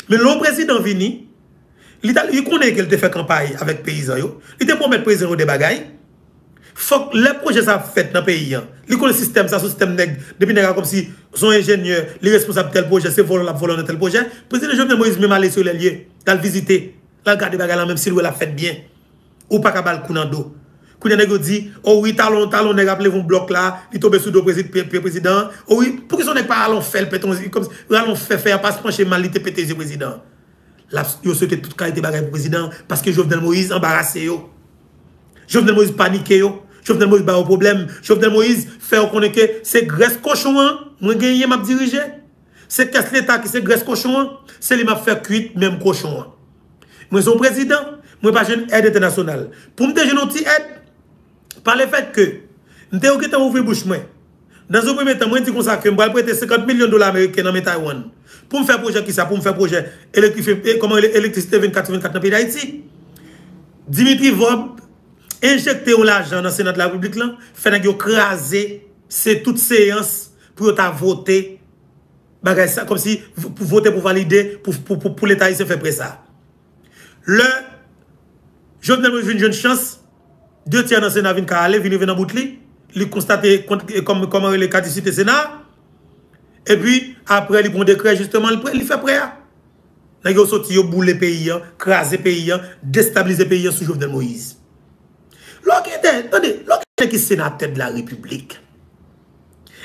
Mais le président vini, il connaît qu'elle te fait campagne avec les paysans. Il te promet président des bagailles. Faut que les projets ça fait dans le pays. Il connaît le système, ça, ce système nègre. Depuis nègre comme si son ingénieur, les responsables de tel projet, c'est volant, volant de tel projet. Le président Jovenel Moïse même aller sur les lieux, dans le visiter, dans le garder bagailles même s'il l'a fait bien. Ou pas qu'à le coup dans dos. Quand nègre dit, oh oui, talon, talon, nègre appelé un bloc là, il tombe sous le président. Oh oui, pourquoi son nègre pas allons faire le péton, comme allons faire pas se pencher mal, il te pété le président yo souhaité toute qualité bagaille pour président parce que Jovenel Moïse embarrassé. Jovenel Moïse paniqué. Jovenel Moïse ba au problème. Jovenel Moïse fait connaître que c'est Grèce cochon hein. moi gagné m'a dirigé. C'est qu'est-ce l'état qui c'est Grèce cochon hein. c'est lui m'a fait cuite même cochon. Hein. Moi son président, moi pas une aide internationale. Pour me donner une aide par le fait que m'te ouvert ouvrir bouche. Dans un premier temps, moi dis comme ça que vais prêter 50 millions de dollars américains dans Taïwan. Pour me faire projet qui ça? Pour me faire projet électricité 24 24 dans le pays d'Haïti. Dimitri Vob injecté l'argent dans le Sénat de la République, là, fait que craser c'est toute séance pour ta voter ça comme si pour voter pour valider pour, pour, pour, pour l'État se fait près ça. Le Jovenel Moïse une jeune chance. Deux tiers dans le Sénat viennent aller venir dans Boutli, il constate comme comment les cadicité Sénat et puis après il prend décret justement il fait prêt. Nèg yo sorti yo boule pays, craser pays, déstabiliser pays sous Jovenel Moïse. L'autre qui est sénateur de la République?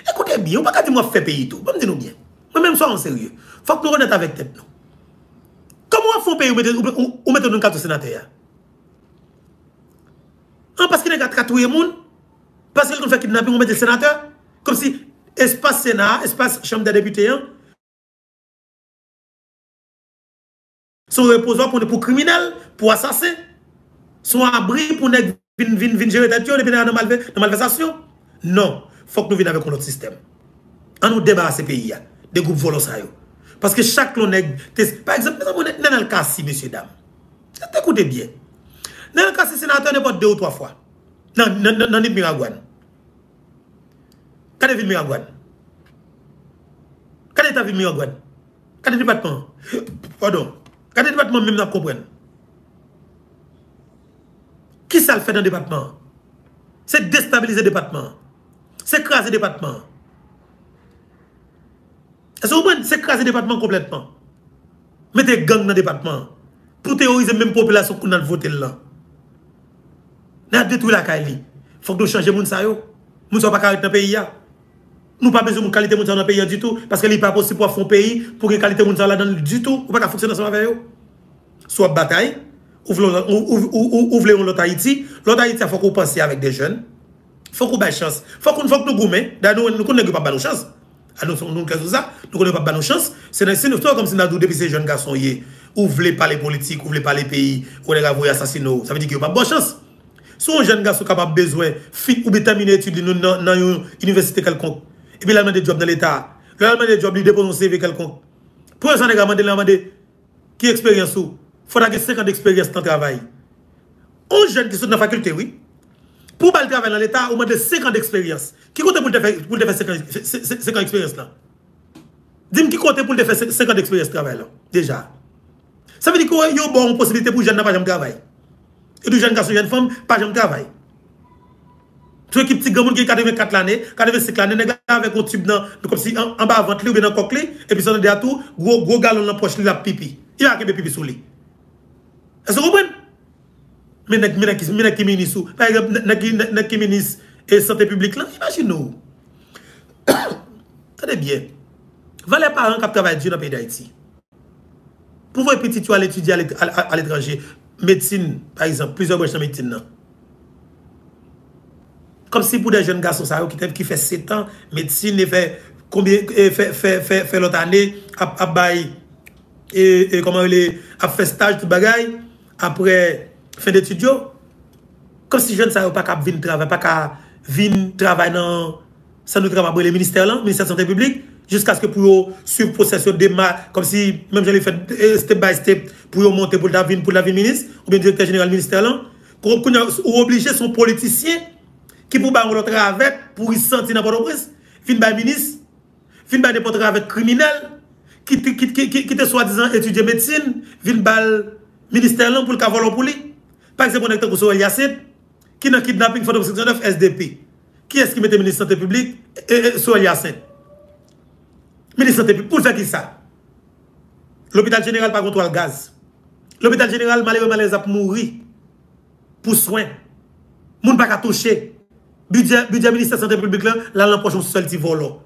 Écoutez bien, on ne peut pas dire moi faire pays tout. Bon, dis-nous bien. Moi-même, sois en sérieux. Faut que nous honnêtes avec tête. Non? Comment on fait pays ou mettre nous carte sénateur? En parce qu'il y a quatre monde, parce qu'il fait kidnapping, on met le sénateur, comme si espace Sénat, espace Chambre des députés, hein, sont reposants pour, pour criminels, pour assassins, sont abris pour venir gérer tête, de dans malversation. Non faut que nous venions avec notre système. On nous débarrasser pays, des groupes volontaires. Parce que chaque clone, par exemple, dans le cas ci, messieurs, dames, écoutez bien. Dans le cas ci, sénateur pas deux ou trois fois. Non, non, non, Miragouane. Quand est ville Miragouane? Quand est ta ville Miragouane? Quand est le département? Pardon. Quand est le département, même nous comprenons. Qui ça le fait dans le département? C'est déstabiliser le département. C'est craser le département. Est-ce que c'est craser le département complètement Mettez gang dans le département. Pour terroriser même population qui a voté là. Nous avons détruit la Kaili. Il faut que nous changions les gens. Nous ne sommes pas dans le pays. Nous pas besoin de qualité moun dans le pays du tout, parce qu'il n'est pas possible pour faire un pays pour que la qualité moun là dans du tout, ou pas fonctionner ensemble avec eux. Soit bataille, ouvrez l'autre Haïti, l'autre Haïti, il faut qu'on pense avec des jeunes, il faut qu'on ait chance, il faut qu'on nous gourmet, d'ailleurs nous ne connaissons pas nos chances. Nous ne ah, connaissons pas nos chances, c'est nous comme si nous depuis ces jeunes garçons, ou voulez parler politique, ou voulez parler pays, ou les avouer assassinat, ça veut dire qu'il n'y a pas de bonne chance. Si un jeune garçon capable besoin, ou terminer études dans une université quelconque, et puis il a demandé job dans l'État, il a demandé job, il dépose un CV quelconque. Pour ça, il a demandé qui expérience ou Il faut avoir 5 ans d'expérience dans le travail. Un jeune qui sont dans la faculté, oui, pour le travail dans l'État, au moins de 5 ans d'expérience. Qui compte pour te faire, pour te faire 5 ans, d'expérience là? Dis-moi qui compte pour faire 5 ans d'expérience de travail là Déjà? Ça veut dire qu'il y a une bonne possibilité pour les jeunes pas de travail. Et les jeunes garçons, jeunes femmes, pas de travail. Tu vois qui petit gamin qui a 84 l'année, 85 l'année, avec un tube dans, comme si en, bas avant lui ou bien dans coquille, et puis ça de tout, gros, gros galon dans la poche, il a pipi. Il a pipi sous lui. Est-ce que vous comprenez? Mais nek qui ministre, par exemple, qui ministre et santé publique là, imaginez-nous. Tenez bien. Valez parents qui travaillent dans le pays d'Haïti. Pour tu aller étudier à l'étranger, médecine, par exemple, plusieurs branches de médecine. Kom si pou de jen gason sa yo ki tem ki fe 7 an, medsine ne fe, fe, fe, fe lot ane, ap, ap bay, e, e, koman le, ap fe staj tout bagay, apre fin de studio. Kom si jen sa yo pa kap vin travay, pa ka vin travay nan, san nou travay bre le minister lan, minister de santé publique, Jiska skè pou yo sub prosesyon dema Kom si mèm jan li fè step by step Pou yo monte pou la vin, pou la vin minis Ou ben direktè general minister lan Ou oblige son politisyen politicien qui pour faire le travail pour y sentir n'importe quoi, fin by ministre, fin criminel, qui qui qui qui, qui soi-disant étudier médecine, vin bal ministère là pour le cavalo pour lui. Par exemple, on est avec Soel Yacine, qui dans kidnapping photo 69 SDP. Qui est-ce qui mettait le ministre de la Santé publique et, Soel Yacine? Ministre Santé publique, pour faire qui ça? L'hôpital général pas contrôle gaz? L'hôpital général, malheureusement, les a mourir pour soins. Moun pas toucher. budget, budget ministère santé publique là, là, l'an prochain, seul petit volant.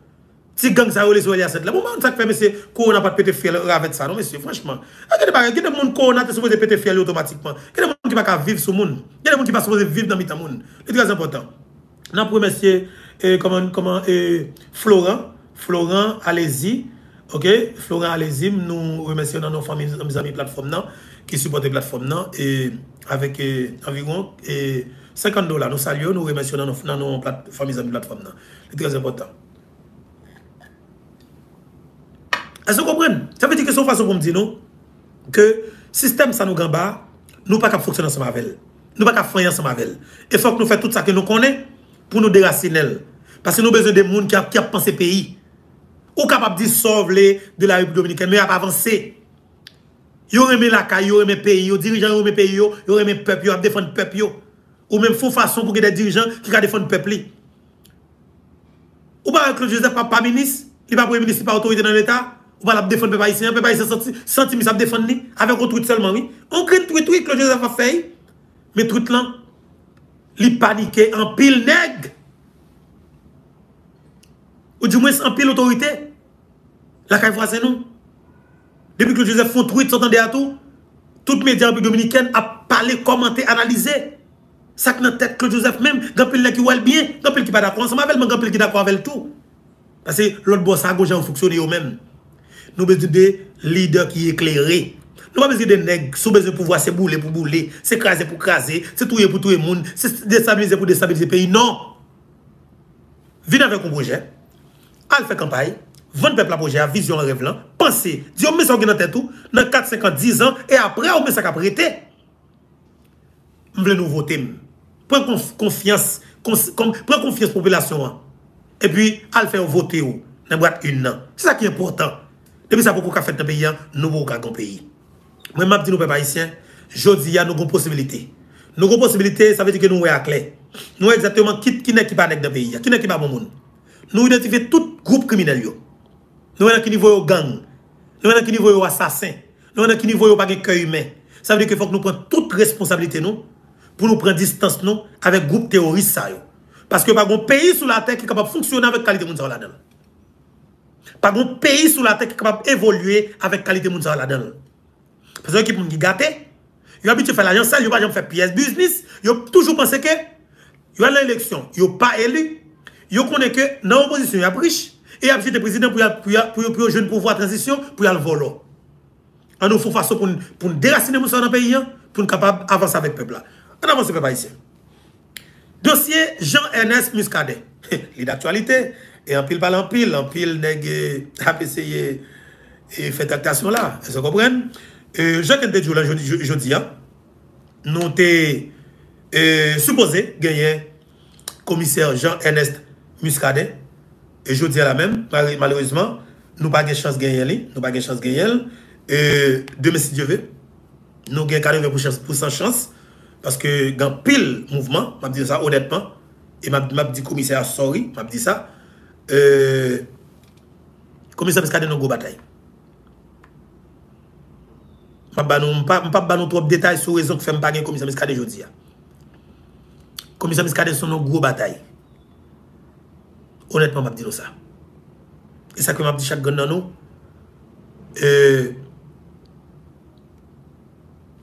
Ti gang sa yo le sou a set la. Mou man sak fe mese korona pat pete fiel ravet sa. Non mese, franchman. A gede bagay, gede moun korona te soupoze pete fiel yo otomatikman. Gede moun ki pa ka viv sou moun. Gede moun ki pa soupoze viv nan mitan moun. Le trez important. Nan pou mese, eh, koman, koman, eh, Florent. Florent, alezi. Ok, Florent, alezi. Nou remesye nan nou fami, nan mizami platform nan. Ki supporte platform nan. E, avek, eh, environ, e... 50 dollars. Nous saluons, nous remercions dans nos familles amis plateforme. C'est très important. Est-ce que vous comprenez Ça veut dire que c'est une façon pour me dire non, que le système, ça nous gamba, nous pas qu'à fonctionner ensemble avec elle. Nous pas qu'à faire ensemble avec elle. Il faut que nous fassions tout ça que nous connaissons pour nous déraciner. Parce que nous avons besoin de monde qui a, qui a pensé pays. Ou capable de sauver de la République dominicaine, mais à avancer. Yo aimé la caille, yo aimé pays, yo dirigeant yo aimé pays, yo aimé peuple, yo défendre peuple. Ou même font façon pour que des dirigeants qui défendent défendre peuple. Ou pas Claude Joseph pas, ministre, il pas premier ministre, pas autorité dans l'État. Ou pas défendre peuple haïtien, peuple haïtien senti mis à défendre avec un truc seulement oui. On crée truc truc Claude Joseph a fait. Mais truc là, il paniqué en pile nègre. Ou du moins en pile autorité. La caille c'est nous. Depuis que Joseph font tweet, s'entendez à tout, toutes les médias dominicains a parlé, Ça que dans tête que Joseph même, grand pile qui voit bien, grand pile qui pas d'accord ensemble mais grand pile qui d'accord avec tout. Parce que l'autre à gauche a fonctionné eux même. Nous avons besoin de leaders qui éclairés. Nous avons besoin de nègres, sous besoin de pouvoir, c'est bouler pour bouler, c'est craser pour craser, c'est touiller pour tout le monde, c'est déstabiliser pour déstabiliser le pays. Non. Venez avec un projet, allez faire campagne, vendre peuple la projet, vision, rêve là, pensez, dis on met ça dans tête tout, dans 4, 5 ans, 10 ans, et après on met ça qui prêter. Je veux nous voter. Confiance, prends confiance population. Hein. Et puis, allez faire voter ou, dans boîte une C'est ça qui est important. Depuis ça, beaucoup fait dans le pays, hein, nous avons un pays. Moi, je dis nous, peuple haïtien, je dis, nous avons une possibilité. Nous avons une possibilité, ça veut dire que nous sommes clair. Nous exactement qui, qui n'est qui pas dans le pays, qui n'est qui pas bon monde. Nous identifions tout groupe criminel. Nous sommes à niveau gang. Nous sommes à niveau assassin. Nous sommes à niveau pas de cœur humain. Ça veut dire que nous prenions toute responsabilité nous pour nous prendre distance nous avec groupe terroriste Parce que pas un pays sur la terre qui est capable de fonctionner avec qualité de là-dedans. Pas un pays sur la terre qui est capable d'évoluer avec qualité de là-dedans. Parce que l'équipe qui gâté, ils ont habitué à faire l'argent sale, ils n'ont pas faire pièce business, ils ont toujours pensé que ils ont l'élection, ils n'ont pas élu, ils connaissent que dans l'opposition, ils ont riche, et il le président pour pour jeune pouvoir transition pour aller voler. On nous faut façon pour pour déraciner nous dans le pays hein, pour nous capable avancer avec le peuple Dossier Jean-Ernest Muscadet. Il d'actualité et en pile par en pile, en pile nèg a essayé et fait actation là, vous comprenez? Euh, Jacques Ndedjou là jeudi hein. Nous sommes euh, supposé gagner commissaire Jean-Ernest Muscadet et je dis à la même, malheureusement, nous n'avons pas de chance de gagner. Nous pas de chance de gagner. Et demain, si Dieu Paske gen pil mouvman, map di sa honetman, e map, map di komise a sori, map di sa, euh, komise a miskade nou go batay. Map banon, mpap banon trop detay sou rezon ki fèm pa gen komise a miskade jodi ya. Komise a miskade son nou go batay. Honetman map di nou sa. E sa kwen map di chak gen nan nou, e, euh,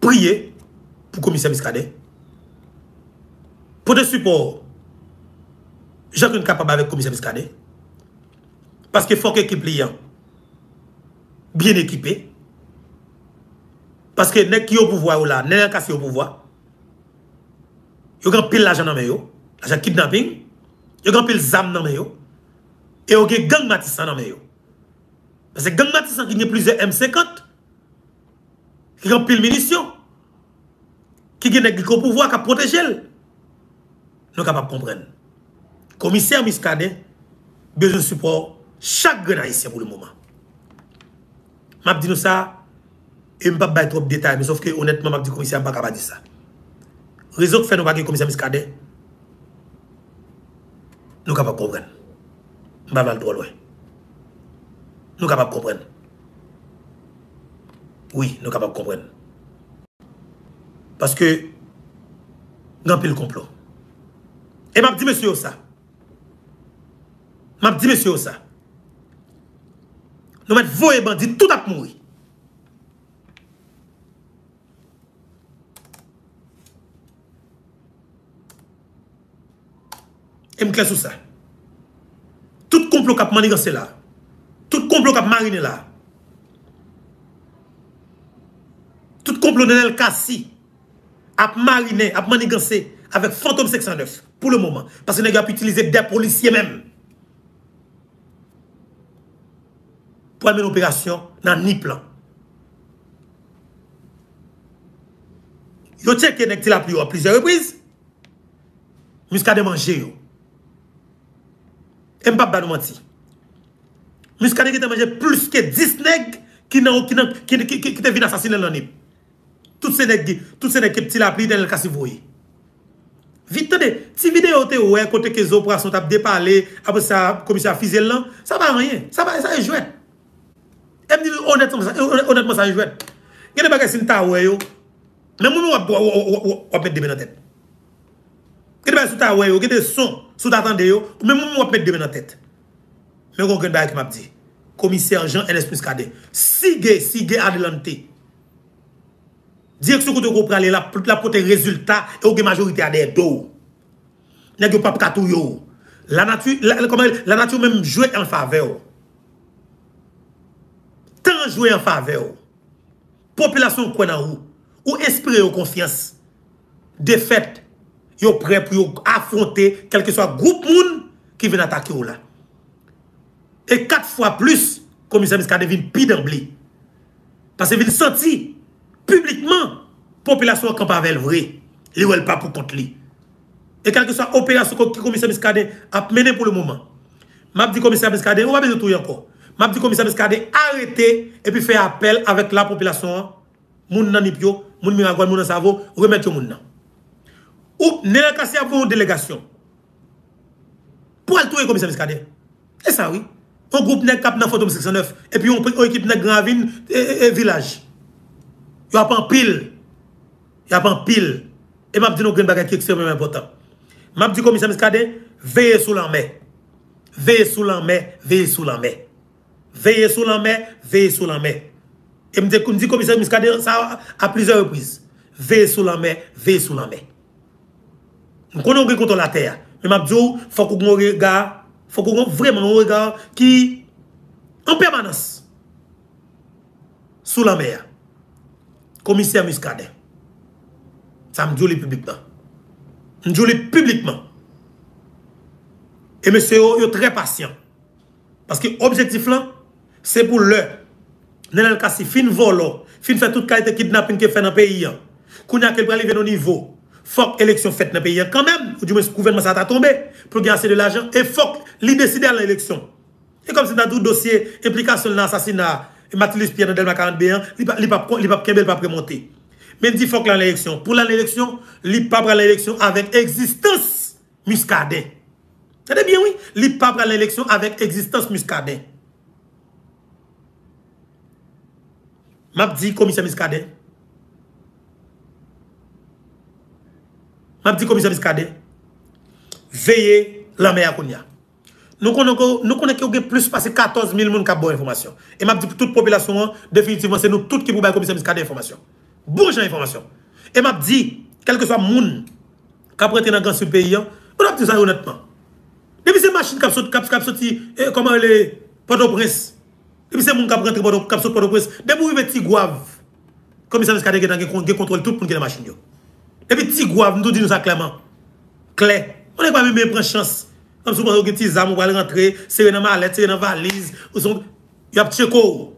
priye, pour le commissaire Miscadet. Pour de support, je suis capable avec le commissaire Miscadet. Parce qu'il faut que l'équipe bien équipée. Parce que les qui au pouvoir ou là, les qui au pouvoir, ils ont pile l'argent dans les l'argent kidnapping, Yo gan pile zam men yo. Et yo gen gang Matissan men yo. Parce que gang Matissan qui a plusieurs M50 qui a pile munitions qui a des pouvoir qui protéger. Nous sommes capables de comprendre. Commissaire Miskade besoin de support chaque grand haïtien pour le moment. Je dis ça et je ne vais pas trop de détails, mais sauf que honnêtement, je dis commissaire, je ne vais pas dire ça. Réseau que fait nous pas commissaire Miskade, nous sommes capables de comprendre. Nous ne trop loin. Nous sommes capables de comprendre. Oui, nous sommes capables de comprendre. Parce que, nous avons le complot. Et je dit, monsieur, ça. Je dit, monsieur, ça. Nous mettons vos bandits tout à mourir. Et je sur ça. Tout complot qui a manigancé là. Tout complot qui a mariné là. Tout complot de Nel Kassi a mariné, a manigancé avec Fantôme 609 pour le moment. Parce que nous avons utilisé des policiers même. Pour mener l'opération dans ni plan. Yo checké nek la yo à plusieurs reprises. Muscadet mangé yo. Et m'pa nous menti. Muscadet qui a mangé plus que 10 nèg qui n'ont qui qui qui qui Tout se neg, tout se neg ke pti la pli den el kasi voye. Vite tande, ti videyo te ouwe kote ke zo prason tap depale, apre sa komisyon fizel lan, sa ba ranyen, sa ba, sa e jwet. E mdi honetman sa e jwet. Gede bagay sin ta ouwe yo, men moun wap wap met deme nan tet. Gede bagay sou ta ouwe yo, gede son sou ta tande yo, men moun wap met deme nan tet. Men kon gen bagay ki map di, komisyon Jean N.S. Puskade, sige, sige adelante, Direction que vous prenez la la porter résultat et au majorité à des dos. N'est pas katou yo. La nature la, la nature même jouer en faveur. Tant jouer en faveur. Population quoi dans ou ou esprit ou confiance. De fait, yo prêt pour affronter quel que soit groupe moun qui vient attaquer ou là. Et quatre fois plus, commissaire Miskade vient pire d'emblée. Parce que vient sentir publiquement, population camp avec vrai. Il ne pas pour contre lui. Et quelle que soit opération que le commissaire Miskade a mené pour le moment. M'a dit commissaire Miskade, on va besoin tout encore. M'a dit commissaire Miskade arrêter et puis faire appel avec la population moun nan nipyo, moun miragouane, moun nan savo, remettre moun nan. Ou Néla Kassi a une délégation. Pour aller le commissaire Miskade. C'est ça oui. Un groupe n'est cap dans photo 609 et puis on équipe dans Gravine et, et, village. Il y a pas en pile. Il y a pas en pile. Et m'a dit nous une bagage qui est extrêmement important. M'a dit commissaire Miskade, veillez sous la mer. Veillez sous la mer, veillez sous la mer. Veillez sous la mer, veillez sous la mer. Et me dit commissaire Miskade ça à plusieurs reprises. Veillez sous la mer, veillez sous la mer. Nous connaissons contre la terre. Mais m'a dit faut qu'on regarde faut qu'on vraiment un regard qui, en permanence, sous la mer. Commissaire Muscadet. Ça me dit publiquement. Je dis publiquement. Et monsieur, est très patient. Parce que l'objectif c'est pour le. Nenel Kassi, fin volo, fin fait toute qualité kidnapping qui fait dans le pays. Qu'on a qu'elle arriver au niveau faut que l'élection faite dans le pays quand même, ou du moins le gouvernement ça tombé pour gagner de l'argent, et faut qu'il décide à l'élection. Et comme c'est dans tout dossier, implication dans l'assassinat, Mathieu Pierre dans Delma 40 B1, il ne pas pas remonter. Mais il faut que l'élection, pour l'élection, il ne pas prendre l'élection avec existence muscadet. C'est bien oui, il ne pas prendre l'élection avec existence muscadet. M'a dit commissaire muscadet m'a dit commissaire Biscade, veillez la mer Kounia. Nous connaissons que plus passé 14 000 personnes qui ont bonne information. Et dit pour toute population, définitivement, c'est nous tous qui pouvons commissaire Biscade information. Bon genre information. Et m'a dit, quel que soit le monde qui a prêté dans ce pays, on a dit ça honnêtement. Depuis ces machines qui ont sorti, comment les Port-au-Prince, depuis ces monde qui ont rentré Port-au-Prince, depuis vous avez petit guave, commissaire Biscade qui contrôle tout pour que les machines. Et puis, petit gouave, nous disons ça clairement. Clair. On n'est pas même prendre chance. Comme si vous avez des petits âmes, vous allez rentrer, c'est dans mallette, c'est dans valise. Il y a petit coup.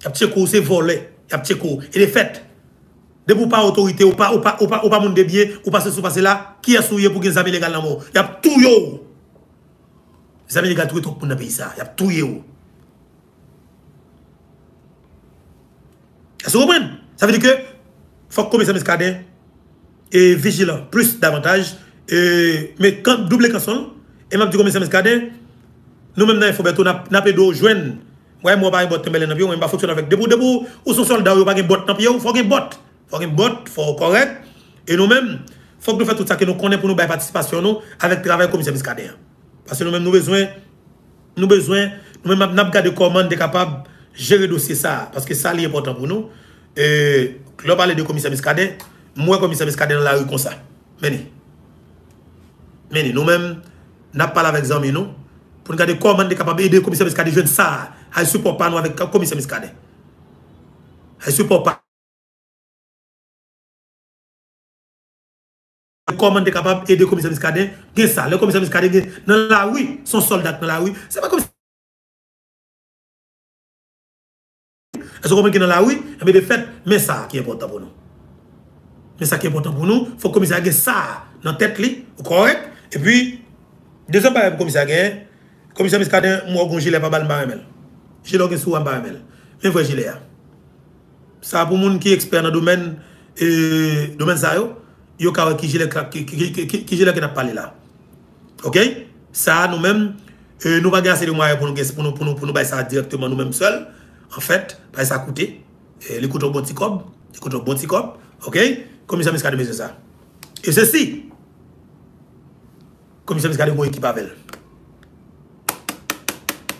Il y a petit coup, c'est volé. Il y a petit coup. Et les fêtes. De vous pas autorité, ou pas, ou pas, ou pas, ou pas monde de bien, ou pas ce passer là, qui a souillé pour que les amis légaux dans le Il y a tout yo. Les amis légaux, tout pour dans le pays ça. Il y a tout yo. Comprenez? Ça veut dire que faut que le commissaire Miscadet est vigilant, plus davantage. Et, mais quand double canson, et m'a dit commissaire Miscadet, nous-mêmes dans l'Infoberto, nous avons de joindre. Ouais, moi, pas un bot tembele dans on va fonctionner avec debout, debout, ou son soldat, ou pas un bot dans il faut un bot. Faut un bot, faut correct. Et nous-mêmes, faut que nous fassions tout ça que nous connaissons pour nous faire participation nous, avec travail commissaire Miscadet. Parce que nous-mêmes, nous besoin, nous besoin, nous avons comment nous capable de gérer le dossier ça, parce que ça, c'est important pour nous. Et Là, parle de commissaire Miscadet. Moi, commissaire Miscadet dans la rue comme ça. Mais meni nou men, nap pala vek zanmi nou, pou nou gade koman de kapab ede komisyen miskade jwen sa, hay support pa nou avek komisyen miskade. Hay support pa. Koman de kapab ede komisyen miskade, gen sa, le komisyen miskade gen, nan la oui, son soldat nan la oui, se pa komisyen. E so koman ki nan la oui, ebe eh de fet, men sa ki important pou nou. Men sa ki important pou nou, fò komisyen gen sa, nan tet li, ou korek, la tête, correct. Et puis, deuxième bagage le commissaire ait, le commissaire Miskadin, moi, je gilet pas balle baramel. J'ai l'organe sous un baramel. Mais vrai gilet. Ça, pour les gens qui sont experts dans le domaine, euh, ça, yo, yo qui gilet qui qui gilet qui n'a parlé là. OK? Ça, nous-mêmes, euh, nous pas assez de moyens pour nous, pour nous, pour nous, pour nous, ça directement nous-mêmes seuls. En fait, ça a coûté. Les couteaux bon petit cob, les couteaux bon petit cob. OK commissaire Miskade c'est ça. Et ceci, commissaire Miskade a une équipe avec elle.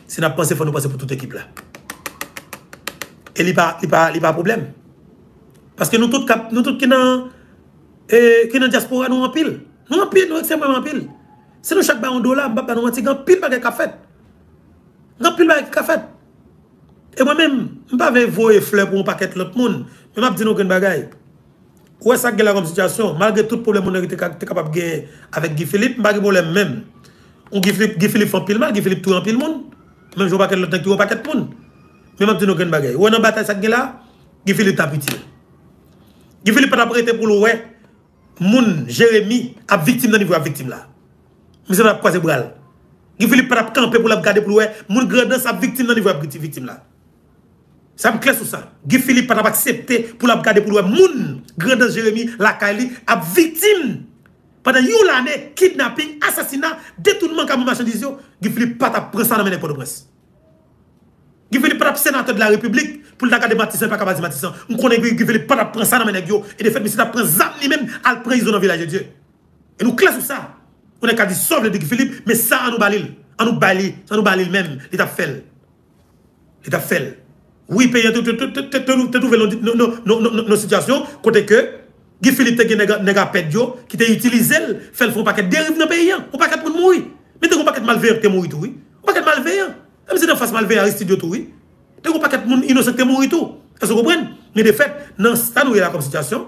Si nous pensé, il faut nous passer pour toute équipe là. Et il n'y a pas de problème. Parce que nous tous, nous tous qui dans qui dans diaspora, nous en pile. Nous en pile, nous extrêmement en pile. Si nous chaque en dollar, nous avons un pile de qu'a fait. Un pile de qu'a fait. Et moi-même, je ne vais pas voir fleurs pour un paquet de l'autre monde. Mais je vais dire une bagaille. Où est-ce que comme situation? Malgré tout le problème qu'on était capable de gagner avec Guy Philippe, pas de problème même. On Guy Philippe, Guy Philippe fait pile mal, Guy Philippe tout en pile monde. Même je pas que l'autre tout paquet de monde. Mais je dis nous bagaille. Où est-ce bataille ça là Guy Philippe t'a pitié. Guy Philippe pas prêté pour le ouais. Moun Jérémy a victime dans niveau victime là. Mais c'est pas quoi c'est bral. Guy Philippe pas camper pour la garder pour le ouais. Moun grandeur sa victime dans niveau victime là. Ça me clair sur ça. Guy Philippe n'a pas accepté pour la pour le moun, grandeur Jérémy, la Kali, a victime. Pendant une année, kidnapping, assassinat, détournement comme marchandise, Guy Philippe pas prendre ça dans les de presse. Guy Philippe pas sénateur de la République pour la garder Matissan, pas capable Matissan. On connaît Guy Philippe pas prendre ça dans les et de fait, monsieur prend ça lui-même à prendre dans le village de Dieu. Et nous clair sur ça. On est qu'à dire sauve le Guy Philippe, mais ça, à nous balil. À nous balil, ça nous balil même. L'État fait. L'État fait. Oui, pays, tu trouvé nos situations, côté que Guy Philippe nègre pédio qui t'a utilisé, fait le fond paquet dérive dans le pays, on paquet pour mourir. Mais tu un paquet malveillant qui mourir tout, oui. Un paquet malveillant. Même si tu face malveillant Aristide tout, oui. Tu un paquet innocent qui mourir tout. Est-ce que vous comprenez? Mais de fait, dans ce stade où il comme situation,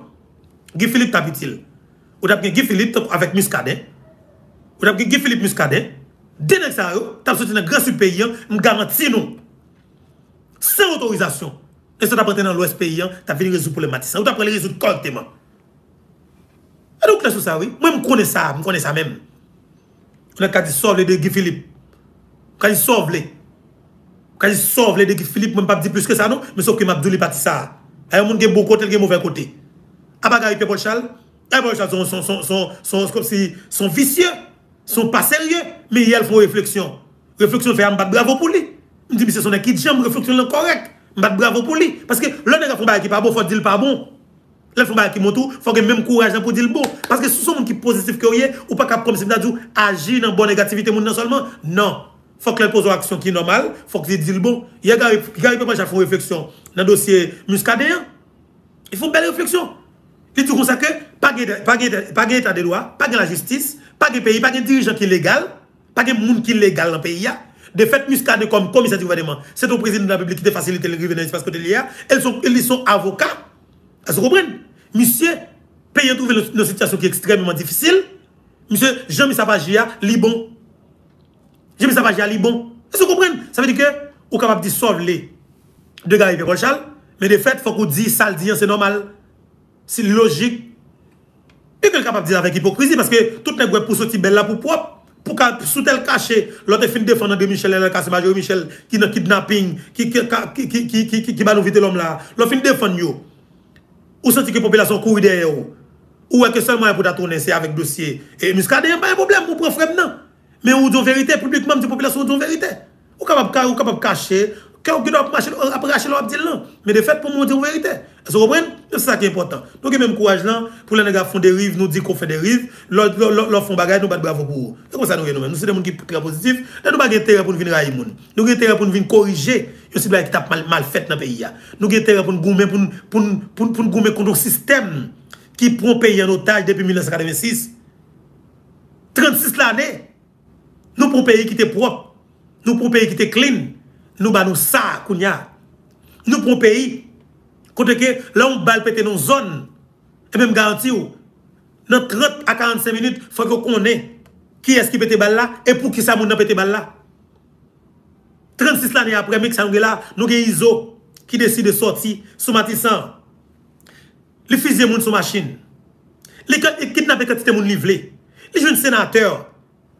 Guy Philippe utile. Ou t'as Guy Philippe avec Muscadet. Ou t'as Guy Philippe Muscadet. Dès que ça, t'as sorti dans un grand pays, je garantis nous sans autorisation. Et ça t'a dans l'Ouest paysan, t'as venu résoudre pour les matissants, ou t'as pris résoudre correctement. Et donc là, sur ça, oui. Moi, je connais ça, je connais ça même. On a qu'à dire sauve les de Guy Philippe. Quand il sauve les. Quand il sauve les de Guy Philippe, même pas dire plus que ça, non? Mais sauf que m'a dit pas ça. Il y a un monde qui est bon côté, qui mauvais côté. À bagarre Paul Charles, Paul Charles sont, sont, sont, sont, comme si, sont vicieux, sont pas sérieux, mais ils font réflexion. Réflexion fait un bravo pour lui. Je dis, c'est son équipe, j'aime réflexion correct. Je bravo pour lui. Parce que le nègre fait qui pas bon, il faut dire pas bon. Le font qui monte il faut que même courage pour dire bon. Parce que si monde qui positif que ou pas capable comme agir dans bonne négativité non seulement. Non. Faut que pose une action qui est normale, faut que dise le bon. Il y a des gens qui font réflexion dans le dossier muscadéen. Ils font une belle réflexion. Ils disent comme ça que pas de état de droit, pas de la justice, pas de pays, pas de dirigeant qui est légal, pas de monde qui est légal dans le pays de fait Muscade comme commissaire du gouvernement, c'est au président de la République qui a facilité le dans l'espace côté l'IA. Elles sont, ils sont avocats. Vous comprenez Monsieur, pays trouvé une situation qui est extrêmement difficile. Monsieur Jean-Michel Bagia, Libon. Jean-Michel Bagia, Libon. Vous comprenez Ça veut dire que êtes capable de sauver et Paul Charles, mais de fait, il faut qu'on dise ça, c'est normal. C'est logique. Et que capable de dire avec hypocrisie, parce que tout le monde pour sortir belle là pour propre pour sous tel caché, l'autre fin défendre de Michel, elle casse Major Michel qui n'a kidnapping, qui qui qui qui qui va nous vite l'homme là. L'autre fin défendre yo. Ou senti que la population court derrière ou. est que seulement pour tourner c'est avec dossier. Et Muscadet pas un problème pour prendre frère non. Mais ou de vérité publiquement la population de vérité. Ou capable ou capable cacher quand on doit marcher, après racher leur petit là. Mais de fait, pour nous dire la vérité. Vous comprenez? C'est ça qui est important. Donc, même courage là, pour les gars font des rives, nous dit qu'on fait des rives, leur font bagage, nous bat bravo pour eux. C'est comme ça nous nous Nous, c'est des gens qui sont très positifs. Nous n'avons pas intérêt pour nous venir railler Nous avons intérêt pour nous venir corriger une cible qui tape mal, mal fait dans le pays. Nous avons intérêt pour nous gommer contre un système qui prend le pays en otage depuis 1986. 36 l'année. Nous pour un pays qui était propre. Nous pour un pays qui était clean nous ba nous ça kounya nous pour pays côté que là on balle péter nos zones et même garantie dans 30 à 45 minutes faut qu'on connaisse qui est-ce qui pète balle là et pour qui ça moun pète balle là. 36 l'année après mix là nous avons ISO qui décide de sortir sous Matissan. Les fusils moun sur machine. Li kidnappé quantité moun livré. Les jeunes sénateurs,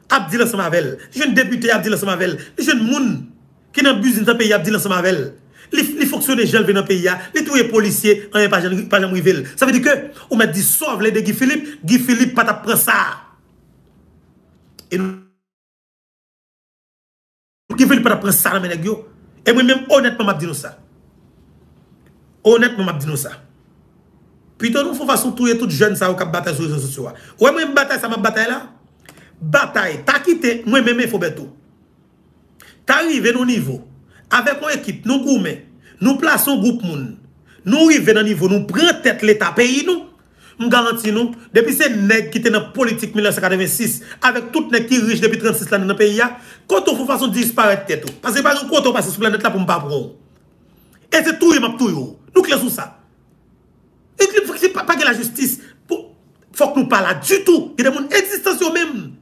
Abdil Samavel, les jeunes députés Abdil Samavel, les jeunes moun qui n'ont business dans le pays Abdil Samavel. Les fonctionnaires jeunes dans le pays, les tous les policiers, pas jamais. Ça veut dire que, on m'a dit sauve les de Guy Philippe, Guy Philippe pas prendre ça. Guy Philippe pas prendre ça, mais Et moi-même, honnêtement, m'a dit ça. Honnêtement, m'a dit ça. Plutôt, nous faisons façon tout tout jeune ça au cap bataille sur les réseaux sociaux. Ouais, moi, bataille, ça m'a bataille là. Bataille, t'as quitté, moi-même, il faut tout. T'as arrivé au niveau, avec une équipe, nous gourmet, nous plaçons groupe moun. Nous arrivons dans niveau, nous prenons tête l'État pays, nous. Je garantis depuis ces nègres qui étaient dans la politique 1986, avec tout nègres qui riches depuis 36 ans dans le pays, quand on fait façon disparaître tête, parce que pas quand on passe sur la planète là pour ne pas prendre. Et c'est tout, m'a tout. Nous clés ça. Et c'est pas, pas que la justice, faut que nous parlons du tout. Il y a des gens existentiels même,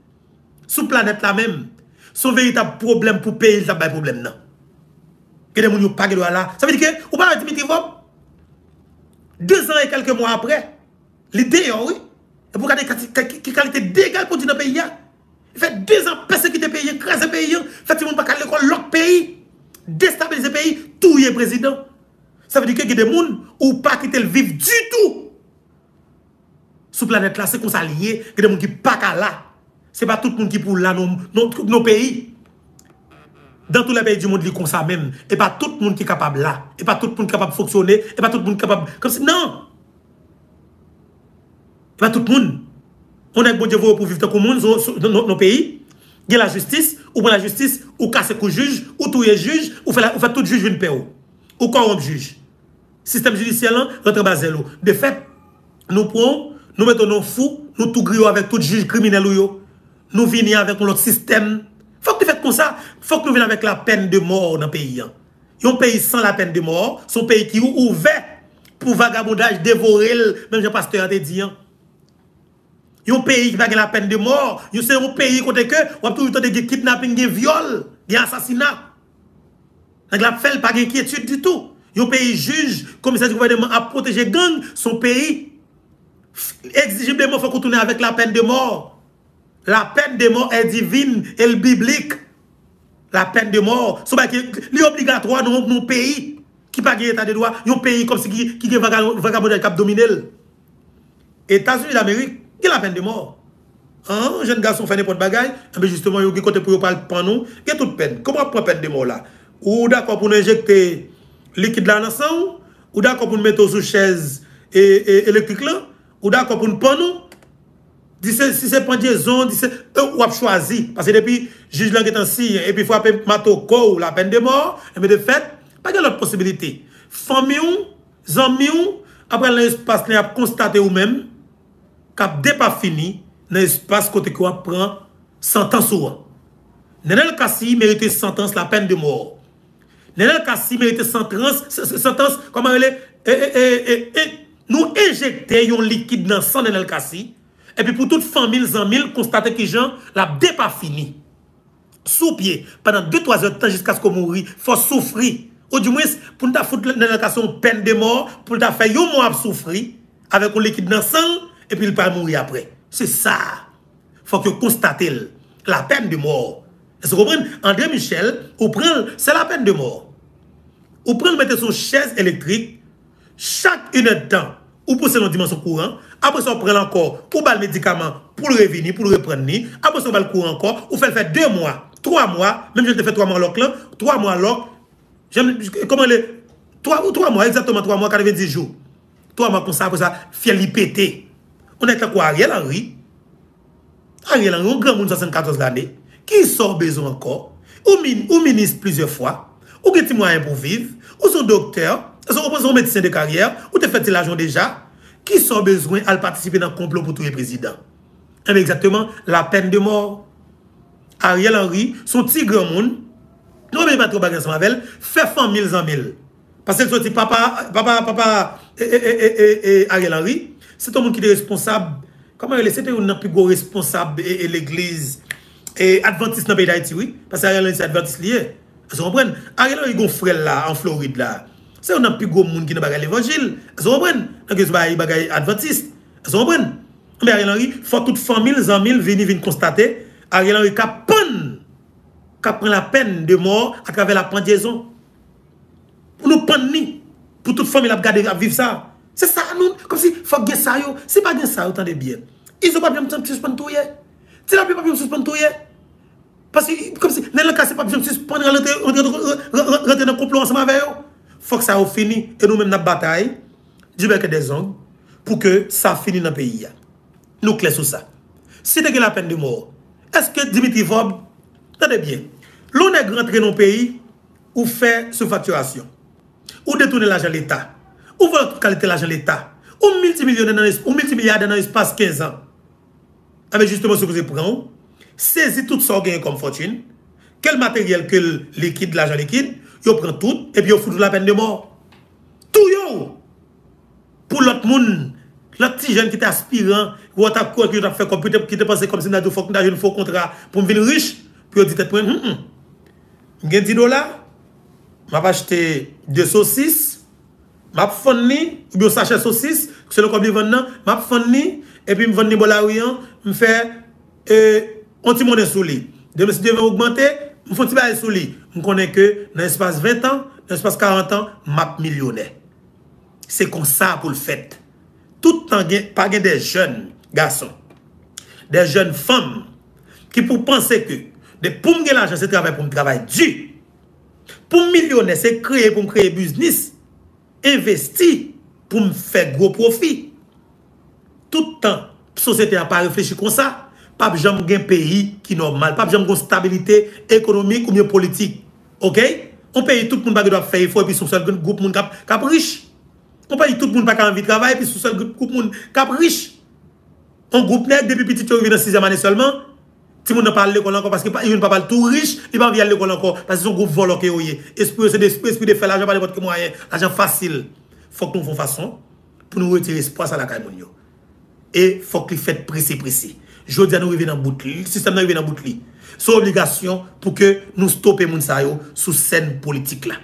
sur la planète là même. Son véritable problème pour payer, il a pas problème. Non. A des gens pas là. Ça veut dire que, parlez de Dimitri Vob, deux ans et quelques mois après, l'idée, oui. Et pour regarder quelle qualité d'égale pour dans le pays. Il fait deux ans persécuter le pays, écraser pays, fait tout le monde pas l'école, l'autre pays, déstabiliser le pays, tout est président. Ça veut dire qu'il y des gens ou pas qui le vivre du tout. Sous planète là, c'est qu'on s'allie. Il y a des gens qui pas là. Ce n'est pas tout le monde qui pour là, nos, nos, pays. Dans tous les pays du monde, ils comme ça même. Et pas tout le monde qui est capable là. Et pas tout le monde capable de fonctionner. Et pas tout le monde capable. Comme si, non. Et pas tout le monde. On a bon Dieu pour vivre dans le dans nos pays. Il y a la justice, ou pour la justice, ou casser le juge, ou tout est juge, ou fait tout juge une paix. Ou corrompt juge système judiciaire rentre en De fait, nous prenons, nous mettons nos fous, nous tout grillons avec tout juge criminel Nous venons avec notre système. Faut que nous fassions comme ça. Faut que nous venions avec la peine de mort dans le pays. Un pays sans la peine de mort, son pays qui est ouvert pour vagabondage, dévorer, même Jean Pasteur a dit. Un pays qui n'a la peine de mort, c'est un pays on a toujours des kidnapping, des viols, des assassinats. Donc la fait pas d'inquiétude du tout. Un pays juge, commissaire du gouvernement a protégé gang, son pays, exigiblement, il faut qu'on avec la peine de mort. La peine de mort est divine et biblique. La peine de mort, c'est obligatoire dans nos pays qui pas état de droit, un pays comme si qui qui vagabondage cap dominé. États-Unis d'Amérique, qui la peine de mort? Un jeune garçon fait n'importe bagaille, mais justement, il y a côté pour parler pour nous, il y a toute peine. Comment prendre peine de mort là? Ou d'accord pour nous injecter liquide là ensemble, ou d'accord pour nous mettre sous chaise électrique là, ou d'accord pour nous prendre si c'est si c'est ou a choisi parce que depuis juge là est ainsi et puis faut appeler matoko ou la peine de mort, mais de fait, pas de l'autre possibilité. Famille ou amis après l'espace là a constaté ou même cap pas fini l'espace côté qu'on prend sentence ou. Nenel Kassi mérite sentence la peine de mort. Nenel Kassi mérite sentence, sentence, comment elle est, nous injecter un liquide dans le sang Kassi, et puis pour toute famille, mille constater que Jean la pas fini. Sous pied, pendant 2-3 heures de temps jusqu'à ce qu'on mourit, faut souffrir. Ou du moins, pour nous foutre une peine de mort, pour nous faire un mois souffrir, avec un liquide dans le sang, et puis il pas mourir après. C'est ça. faut que constatez la peine de mort. Vous comprenez? André Michel, c'est la peine de mort. Ou prend mettre son chaise électrique, chaque une heure de temps, ou pousser dans dimension courant, après ça, on prend encore, ou le médicament pour le revenir, pour le reprendre, après ça, on va le courant encore, ou fait le faire deux mois, trois mois, même si je te fais trois mois l'autre là, trois mois l'autre, comment les, trois, ou trois mois, exactement trois mois, 90 jours. Trois mois comme ça, après ça, fier li péter. On est là quoi, Ariel Henry? Ariel Henry, un grand monde 74 années qui sort besoin encore, ou, ministre plusieurs fois, ou qui a moyen pour vivre, ou son docteur, Se ou pose ou medisyen de karyer, ou te fete l'ajon deja, ki son bezwen al patisipe nan complot pou touye prezident. Ebe eh exactement, la pen de mor. Ariel Henry, son ti gran moun, nou mè matro bagan sa mavel, fè fan mil zan mil. Pasè l sou ti papa, papa, papa, e, e, e, e, e, Ariel Henry, se ton moun ki de responsab, kaman yon lè, se te yon nan pi go responsab e, e l'eglize, e adventis nan pey da iti, oui, pasè Ariel Henry se adventis liye, se kompren, Ariel Henry gon frel la, an Floride la, en Floride là. C'est un plus gros monde qui n'a pas l'évangile. Vous comprenez Donc, il y a Adventiste. Vous comprenez Mais Ariel Henry, faut toute famille, amis, venir venir constater, Ariel Henry a prend la peine de mort à travers la pendaison. Pour nous prendre pour toute famille à garder à vivre ça. C'est ça nous comme si faut gagner ça yo, c'est pas gagner ça autant de bien. Ils ont pas bien suspendre tout hier. Tu n'as pas bien suspendre tout hier. Parce que comme si c'est pas bien suspendre rentrer dans le complot avec eux. Faut que ça ait fini et nous même la bataille du bec des ongles pour que ça finisse dans le pays. Nous clair sur ça. Si tu la peine de mort, est-ce que Dimitri Vob, attendez bien, l'on est rentré dans le pays ou fait sous facturation, ou détourner l'argent de l'État, ou voler qualité l'argent de l'État, ou multimillionnaire ou multimilliardaire dans l'espace 15 ans. Avec justement ce que vous prenez, saisir tout ça comme fortune, quel matériel que liquide, l'argent liquide, vous prend tout et puis vous fout la peine de mort. Tout yo! Pour l'autre monde, l'autre petit jeune qui est aspirant, ou qui fait comme qui te pensé comme si un faux contrat pour me venir riche, puis vous dites, hum, hum. j'ai 10 dollars, je vais acheter deux saucisses, vais fourni, ou bien sachet saucisse, c'est le combien vendre, vais fourni, et puis je vais vendre bolarian, je fais euh, un petit monnaie sous lui. De si devait augmenter, je un petit sous. Je connais que dans l'espace 20 ans, dans l'espace 40 ans, je millionnaire. C'est comme ça pour le fait. Tout le temps, pas des jeunes garçons, des jeunes femmes qui pour penser que de pour me l'argent, c'est travail pour me travailler dur. Pour millionnaire, c'est créer pour créer business, investir pour me faire gros profit. Tout le temps, la société n'a pas réfléchi comme ça. Pas jamais un pays qui est normal, pas jamais une stabilité économique ou bien politique. OK? On paye tout le monde qui doit faire, faut et puis son seul groupe qui est riche. On paye tout le monde qui a envie de travailler, puis son seul groupe qui est riche. Un groupe net depuis petit, tu dans 6e année seulement. Si on ne parle de l'école encore parce qu'il ne pas tout riche, il va à l'école encore parce que son groupe vole est Esprit, c'est esprit de faire l'argent par n'importe quel moyen. L'argent facile. Il faut que nous fassions façon pour nous retirer l'espoir à la caille. Et faut qu'il fait précis, précis. Je dis à nous arriver dans bout le système arrive dans bout C'est obligation pour que nous stoppions gens sous scène politique là.